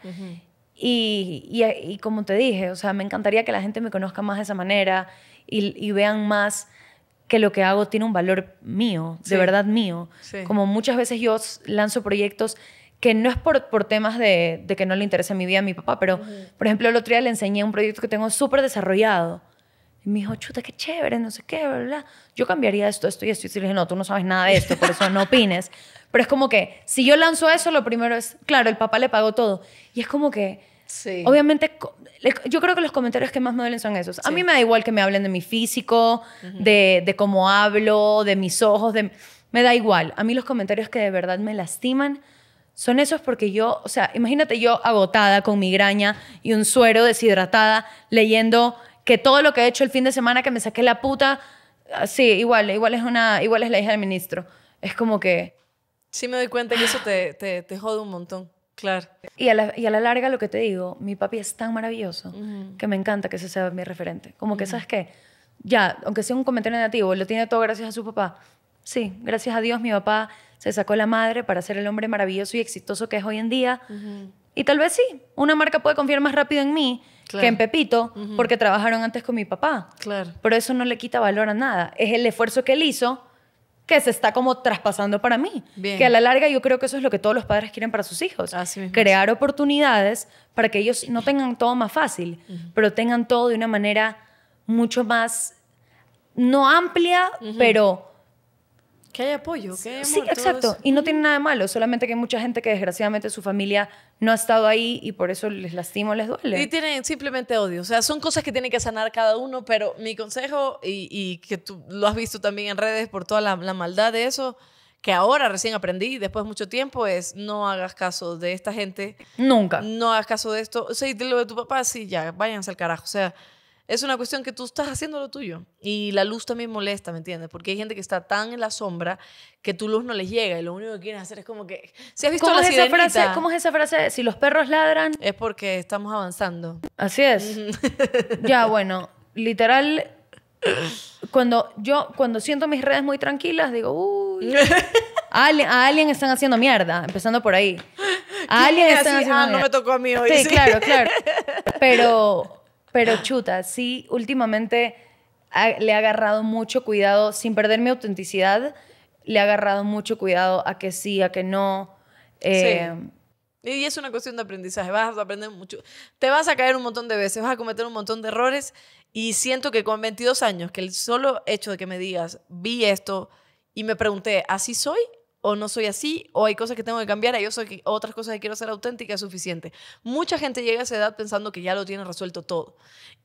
y, y, y, como te dije, o sea, me encantaría que la gente me conozca más de esa manera y, y vean más que lo que hago tiene un valor mío, de verdad mío. Como muchas veces yo lanzo proyectos que no es por, por temas de, de, que no le interesa mi vida a mi papá, pero, por ejemplo, el otro día le enseñé un proyecto que tengo súper desarrollado. Y me dijo, chuta, qué chévere, no sé qué, bla, Yo cambiaría esto, esto y esto. Y le dije, no, tú no sabes nada de esto, por eso no opines. Pero es como que, si yo lanzo eso, lo primero es, claro, el papá le pagó todo. Y es como que, sí. obviamente, yo creo que los comentarios que más me duelen son esos. A mí me da igual que me hablen de mi físico, de, de cómo hablo, de mis ojos, de, me da igual. A mí los comentarios que de verdad me lastiman son esos porque yo, o sea, imagínate yo agotada con migraña y un suero deshidratada leyendo que todo lo que he hecho el fin de semana que me saqué la puta, ah, sí, igual, igual es una, igual es la hija del ministro. Es como que... Sí me doy cuenta que eso te, te, te jode un montón, claro. Y a, la, y a, la, larga lo que te digo, mi papi es tan maravilloso que me encanta que ese sea mi referente. Como que, ¿sabes qué? Ya, aunque sea un comentario negativo, lo tiene todo gracias a su papá. Sí, gracias a Dios mi papá se sacó la madre para ser el hombre maravilloso y exitoso que es hoy en día. Y tal vez sí, una marca puede confiar más rápido en mí que en Pepito, porque trabajaron antes con mi papá. Claro. Pero eso no le quita valor a nada. Es el esfuerzo que él hizo que se está como traspasando para mí. Que a la larga yo creo que eso es lo que todos los padres quieren para sus hijos. Crear oportunidades para que ellos no tengan todo más fácil, pero tengan todo de una manera mucho más, no amplia, pero que hay apoyo, que Sí, exacto. Y no tiene nada de malo, solamente que hay mucha gente que desgraciadamente su familia no ha estado ahí y por eso les lastimo, les duele. Y tienen simplemente odio. O sea, son cosas que tienen que sanar cada uno, pero mi consejo, y, que tú lo has visto también en redes por toda la, maldad de eso, que ahora recién aprendí, después de mucho tiempo, es no hagas caso de esta gente. Nunca. No hagas caso de esto. O sea, y de lo de tu papá, sí, ya, váyanse al carajo. O sea, es una cuestión que tú estás haciendo lo tuyo. Y la luz también molesta, ¿me entiendes? Porque hay gente que está tan en la sombra que tu luz no les llega y lo único que quieren hacer es como que... Si has visto ¿Cómo, es esa frase, ¿Cómo es esa frase? Si los perros ladran... Es porque estamos avanzando. Así es. ya, bueno, literal... Cuando yo, cuando siento mis redes muy tranquilas, digo, uy, a alguien, a alguien están haciendo mierda, empezando por ahí. A alguien están haciendo Ah, no me tocó a mí hoy. sí, claro, claro. Pero pero chuta, sí, últimamente le ha agarrado mucho cuidado, sin perder mi autenticidad, le ha agarrado mucho cuidado a que sí, a que no. Eh, sí. Y es una cuestión de aprendizaje, vas a aprender mucho. Te vas a caer un montón de veces, vas a cometer un montón de errores y siento que con 22 años, que el solo hecho de que me digas, vi esto y me pregunté, ¿así soy? O no soy así, o hay cosas que tengo que cambiar, hay otras cosas que quiero ser auténtica, es suficiente. Mucha gente llega a esa edad pensando que ya lo tiene resuelto todo.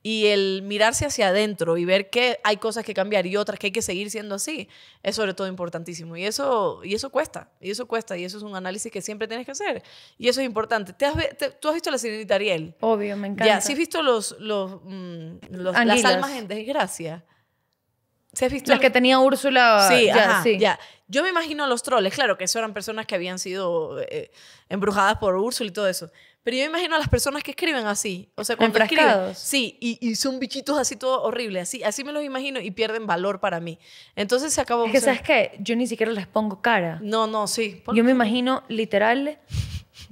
Y el mirarse hacia adentro y ver que hay cosas que cambiar y otras que hay que seguir siendo así, es sobre todo importantísimo. Y eso, y eso cuesta, y eso cuesta, y eso es un análisis que siempre tienes que hacer. Y eso es importante. ¿Te has, ¿Tú has visto la sirenita Ariel? Obvio, me encanta. Ya, ¿sí has visto los, los, mm, las almas en desgracia? ¿Se has visto? Las que tenía Úrsula. Sí, ya, sí. ya. Yo me imagino los troles, claro, que eso eran personas que habían sido eh, embrujadas por Úrsula y todo eso. Pero yo me imagino a las personas que escriben así. O sea, cuando escriben. Sí, y, y, son bichitos así todo horribles. Así, así me los imagino y pierden valor para mí. Entonces se acabó. Es que, ¿sabes qué? Yo ni siquiera les pongo cara. No, no, sí. Yo me imagino, literal,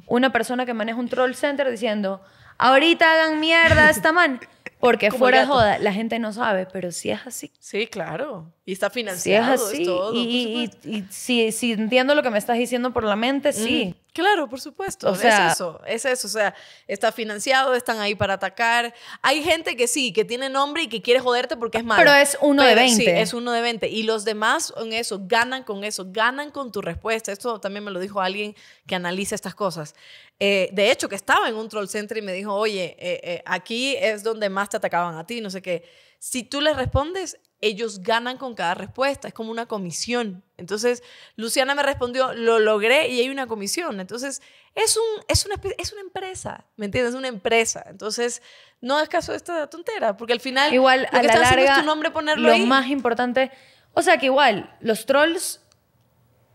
una persona que maneja un troll center diciendo: Ahorita hagan mierda a esta man. Porque fuera de joda, la gente no sabe, pero sí es así. Sí, claro. Y está Si es financiado. así, todo, y, si, si entiendo lo que me estás diciendo por la mente, sí. Mm, Claro, por supuesto. O sea- es eso, es eso. O sea, está financiado, están ahí para atacar. Hay gente que sí, que tiene nombre y que quiere joderte porque es malo. Pero es uno de Pero Sí, 20. es uno de 20. Y los demás en eso, ganan con eso, ganan con tu respuesta. Esto también me lo dijo alguien que analiza estas cosas. Eh, de hecho, que estaba en un troll center y me dijo, oye, eh, eh, aquí es donde más te atacaban a ti, no sé qué. Si tú les respondes, ellos ganan con cada respuesta. Es como una comisión. Entonces, Luciana me respondió, lo logré y hay una comisión. Entonces, es, un, es, una, es una empresa, ¿me entiendes? Es una empresa. Entonces, no es caso de esta tontera, porque al final Igual, lo a que la larga, es tu nombre ponerlo lo ahí. más importante... O sea, que igual, los trolls,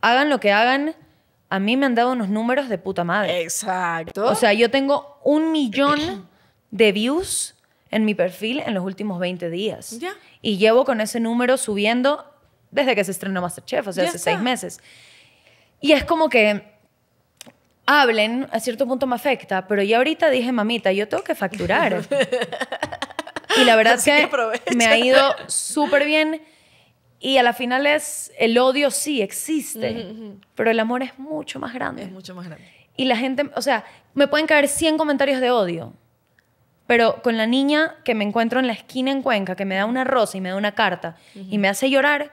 hagan lo que hagan, a mí me han dado unos números de puta madre. Exacto. O sea, yo tengo un millón de views en mi perfil en los últimos 20 días. Ya. Y llevo con ese número subiendo desde que se estrenó Masterchef, o sea, Ya hace está. seis meses. Y es como que hablen, a cierto punto me afecta, pero ya ahorita dije, mamita, yo tengo que facturar. y la verdad Así que que me ha ido súper bien. Y a la final es, el odio sí existe, pero el amor es mucho más grande. es mucho más grande. Y la gente, o sea, me pueden caer 100 comentarios de odio. Pero con la niña que me encuentro en la esquina en Cuenca, que me da una rosa y me da una carta y me hace llorar,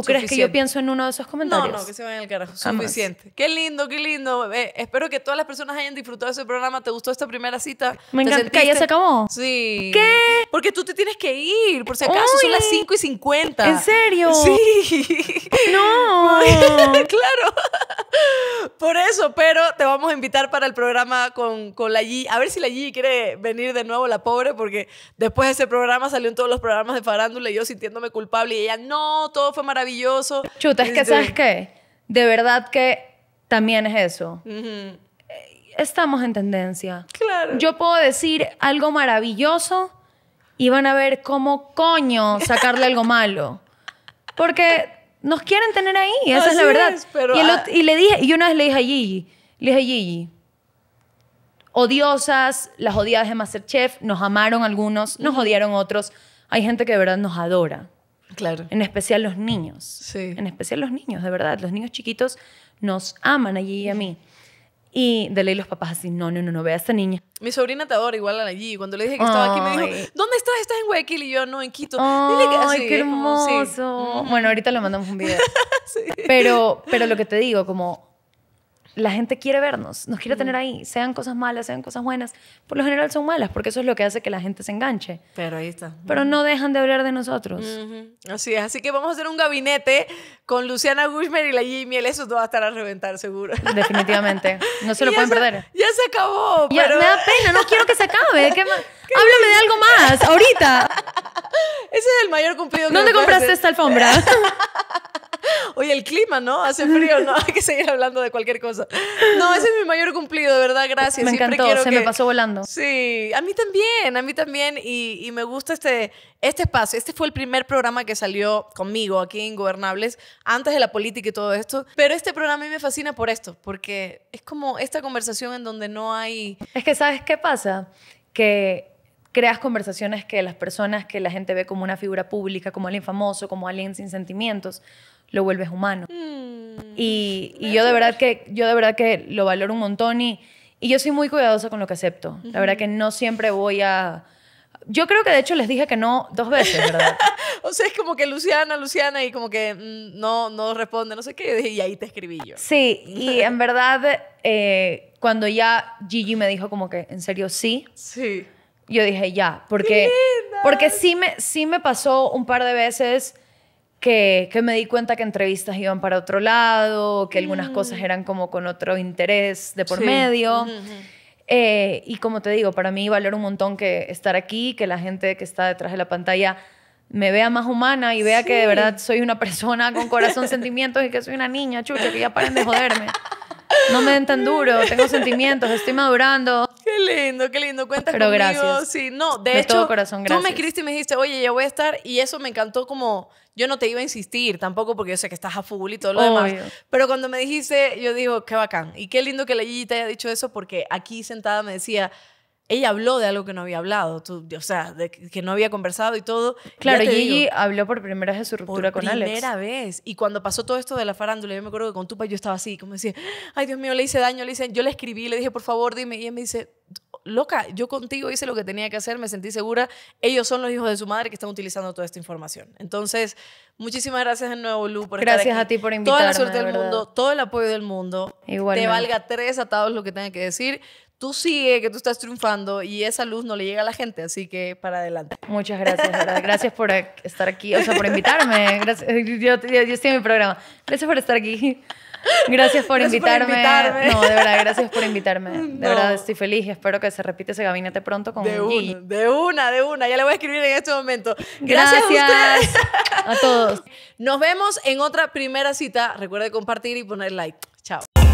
¿tú crees que yo pienso en uno de esos No, comentarios? no, que se vayan al carajo. Jamás. Suficiente. Qué lindo, qué lindo. Eh, espero que todas las personas hayan disfrutado de ese programa. ¿Te gustó esta primera cita? Me ¿Te encanta. ¿Que ya se acabó? Sí. ¿Qué? Porque tú te tienes que ir. Por si acaso, son las 5 y 50. ¿En serio? Sí. No. claro. Por eso, pero te vamos a invitar para el programa con, con la G. A ver si la G quiere venir de nuevo, la pobre, porque después de ese programa salió en todos los programas de farándula y yo sintiéndome culpable y ella, no, todo fue maravilloso. Chuta, es que, Este, ¿sabes qué? De verdad que también es eso. Estamos en tendencia. Claro. Yo puedo decir algo maravilloso y van a ver cómo coño sacarle algo malo. Porque nos quieren tener ahí, esa es la verdad. es, pero, y, el ah- y le dije, y una vez le dije a Gigi, le dije Gigi, odiosas, las odiadas de Masterchef, nos amaron algunos, nos odiaron otros. Hay gente que de verdad nos adora, Claro. en especial los niños. Sí. En especial los niños, de verdad. Los niños chiquitos nos aman a Gigi y a mí. Y de ley los papás así, no, no, no, no, ve a esta niña. Mi sobrina te adora igual a la G. Cuando le dije que estaba aquí, me dijo, Ay. ¿dónde estás? ¿Estás en Guayaquil? Y yo, no, en Quito. Dile que ¡Ay, así, qué es como, sí. hermoso! Bueno, ahorita le mandamos un video. pero, pero lo que te digo, como la gente quiere vernos, nos quiere tener ahí, sean cosas malas, sean cosas buenas. Por lo general son malas, porque eso es lo que hace que la gente se enganche. Pero ahí está. Pero no dejan de hablar de nosotros. Así es, así que vamos a hacer un gabinete con Luciana Gushmer y la. Miel. Eso te va a estar a reventar, seguro. Definitivamente. No se lo pueden ya se- perder. Ya se acabó, Ya, pero Me da pena, no quiero que se acabe. ¿Qué ma- Háblame de algo más, ahorita. Ese es el mayor cumplido que ¿Dónde puedes compraste hacer. esta alfombra? Oye, el clima, ¿no? Hace frío, ¿no? Hay que seguir hablando de cualquier cosa. No, ese es mi mayor cumplido, de verdad, gracias. Me Siempre encantó, se que- me pasó volando. Sí, a mí también, a mí también. Y, y me gusta este, este espacio. Este fue el primer programa que salió conmigo aquí en Ingobernables, antes de la política y todo esto. Pero este programa a mí me fascina por esto, porque es como esta conversación en donde no hay... Es que, ¿sabes qué pasa? Que creas conversaciones que las personas que la gente ve como una figura pública, como alguien famoso, como alguien sin sentimientos, lo vuelves humano. Y, y yo de verdad que yo de verdad que lo valoro un montón y, y yo soy muy cuidadosa con lo que acepto. La verdad que no siempre voy a... Yo creo que de hecho les dije que no dos veces, ¿verdad? O sea, es como que Luciana, Luciana, y como que mm, no, no responde, no sé qué, y ahí te escribí yo. Sí, y en verdad eh, cuando ya Gigi me dijo como que, en serio, sí, Sí. Yo dije ya, porque, porque sí, me, sí me pasó un par de veces que, que me di cuenta que entrevistas iban para otro lado, que algunas cosas eran como con otro interés de por Mm. Sí. medio. Eh, y como te digo, para mí valora un montón que estar aquí, que la gente que está detrás de la pantalla me vea más humana y vea que de verdad soy una persona con corazón, sentimientos y que soy una niña, chucha, que ya paren de joderme. No me den tan duro, tengo sentimientos, estoy madurando. Qué lindo, qué lindo. Cuentas Pero conmigo. gracias. Sí, no, de, De hecho, todo corazón, tú me gracias. escribiste y me dijiste, oye, ya voy a estar. Y eso me encantó como, yo no te iba a insistir tampoco porque yo sé que estás a full y todo lo demás. Obvio. Pero cuando me dijiste, yo digo, qué bacán. Y qué lindo que la Gigi te haya dicho eso porque aquí sentada me decía, ella habló de algo que no había hablado, tú, o sea, de que no había conversado y todo. Claro, te Gigi digo, habló por primera vez de su ruptura por con Alex. primera vez. Y cuando pasó todo esto de la farándula, yo me acuerdo que con Tupa yo estaba así, como decía, ay Dios mío, le hice daño, le hice, yo le escribí, le dije, por favor, dime. Y ella me dice, loca, yo contigo hice lo que tenía que hacer, me sentí segura. Ellos son los hijos de su madre que están utilizando toda esta información. Entonces, muchísimas gracias de nuevo, Lu, por estar Gracias aquí. a ti por Toda la invitarme, suerte de del verdad. mundo, todo el apoyo del mundo. Igualmente. Te valga tres atados lo que tenga que decir. Tú sigue, que tú estás triunfando y esa luz no le llega a la gente, así que para adelante. Muchas gracias, ¿verdad? Gracias por eh, estar aquí, o sea, por invitarme. Gracias, yo, yo, yo estoy en mi programa. Gracias por estar aquí. Gracias por, Gracias por invitarme. No, de verdad, gracias por invitarme. De No. verdad, estoy feliz y espero que se repite ese gabinete pronto con De una, de una, de una. Ya le voy a escribir en este momento. Gracias, Gracias, a ustedes. a todos. Nos vemos en otra primera cita. Recuerde compartir y poner like. Chao.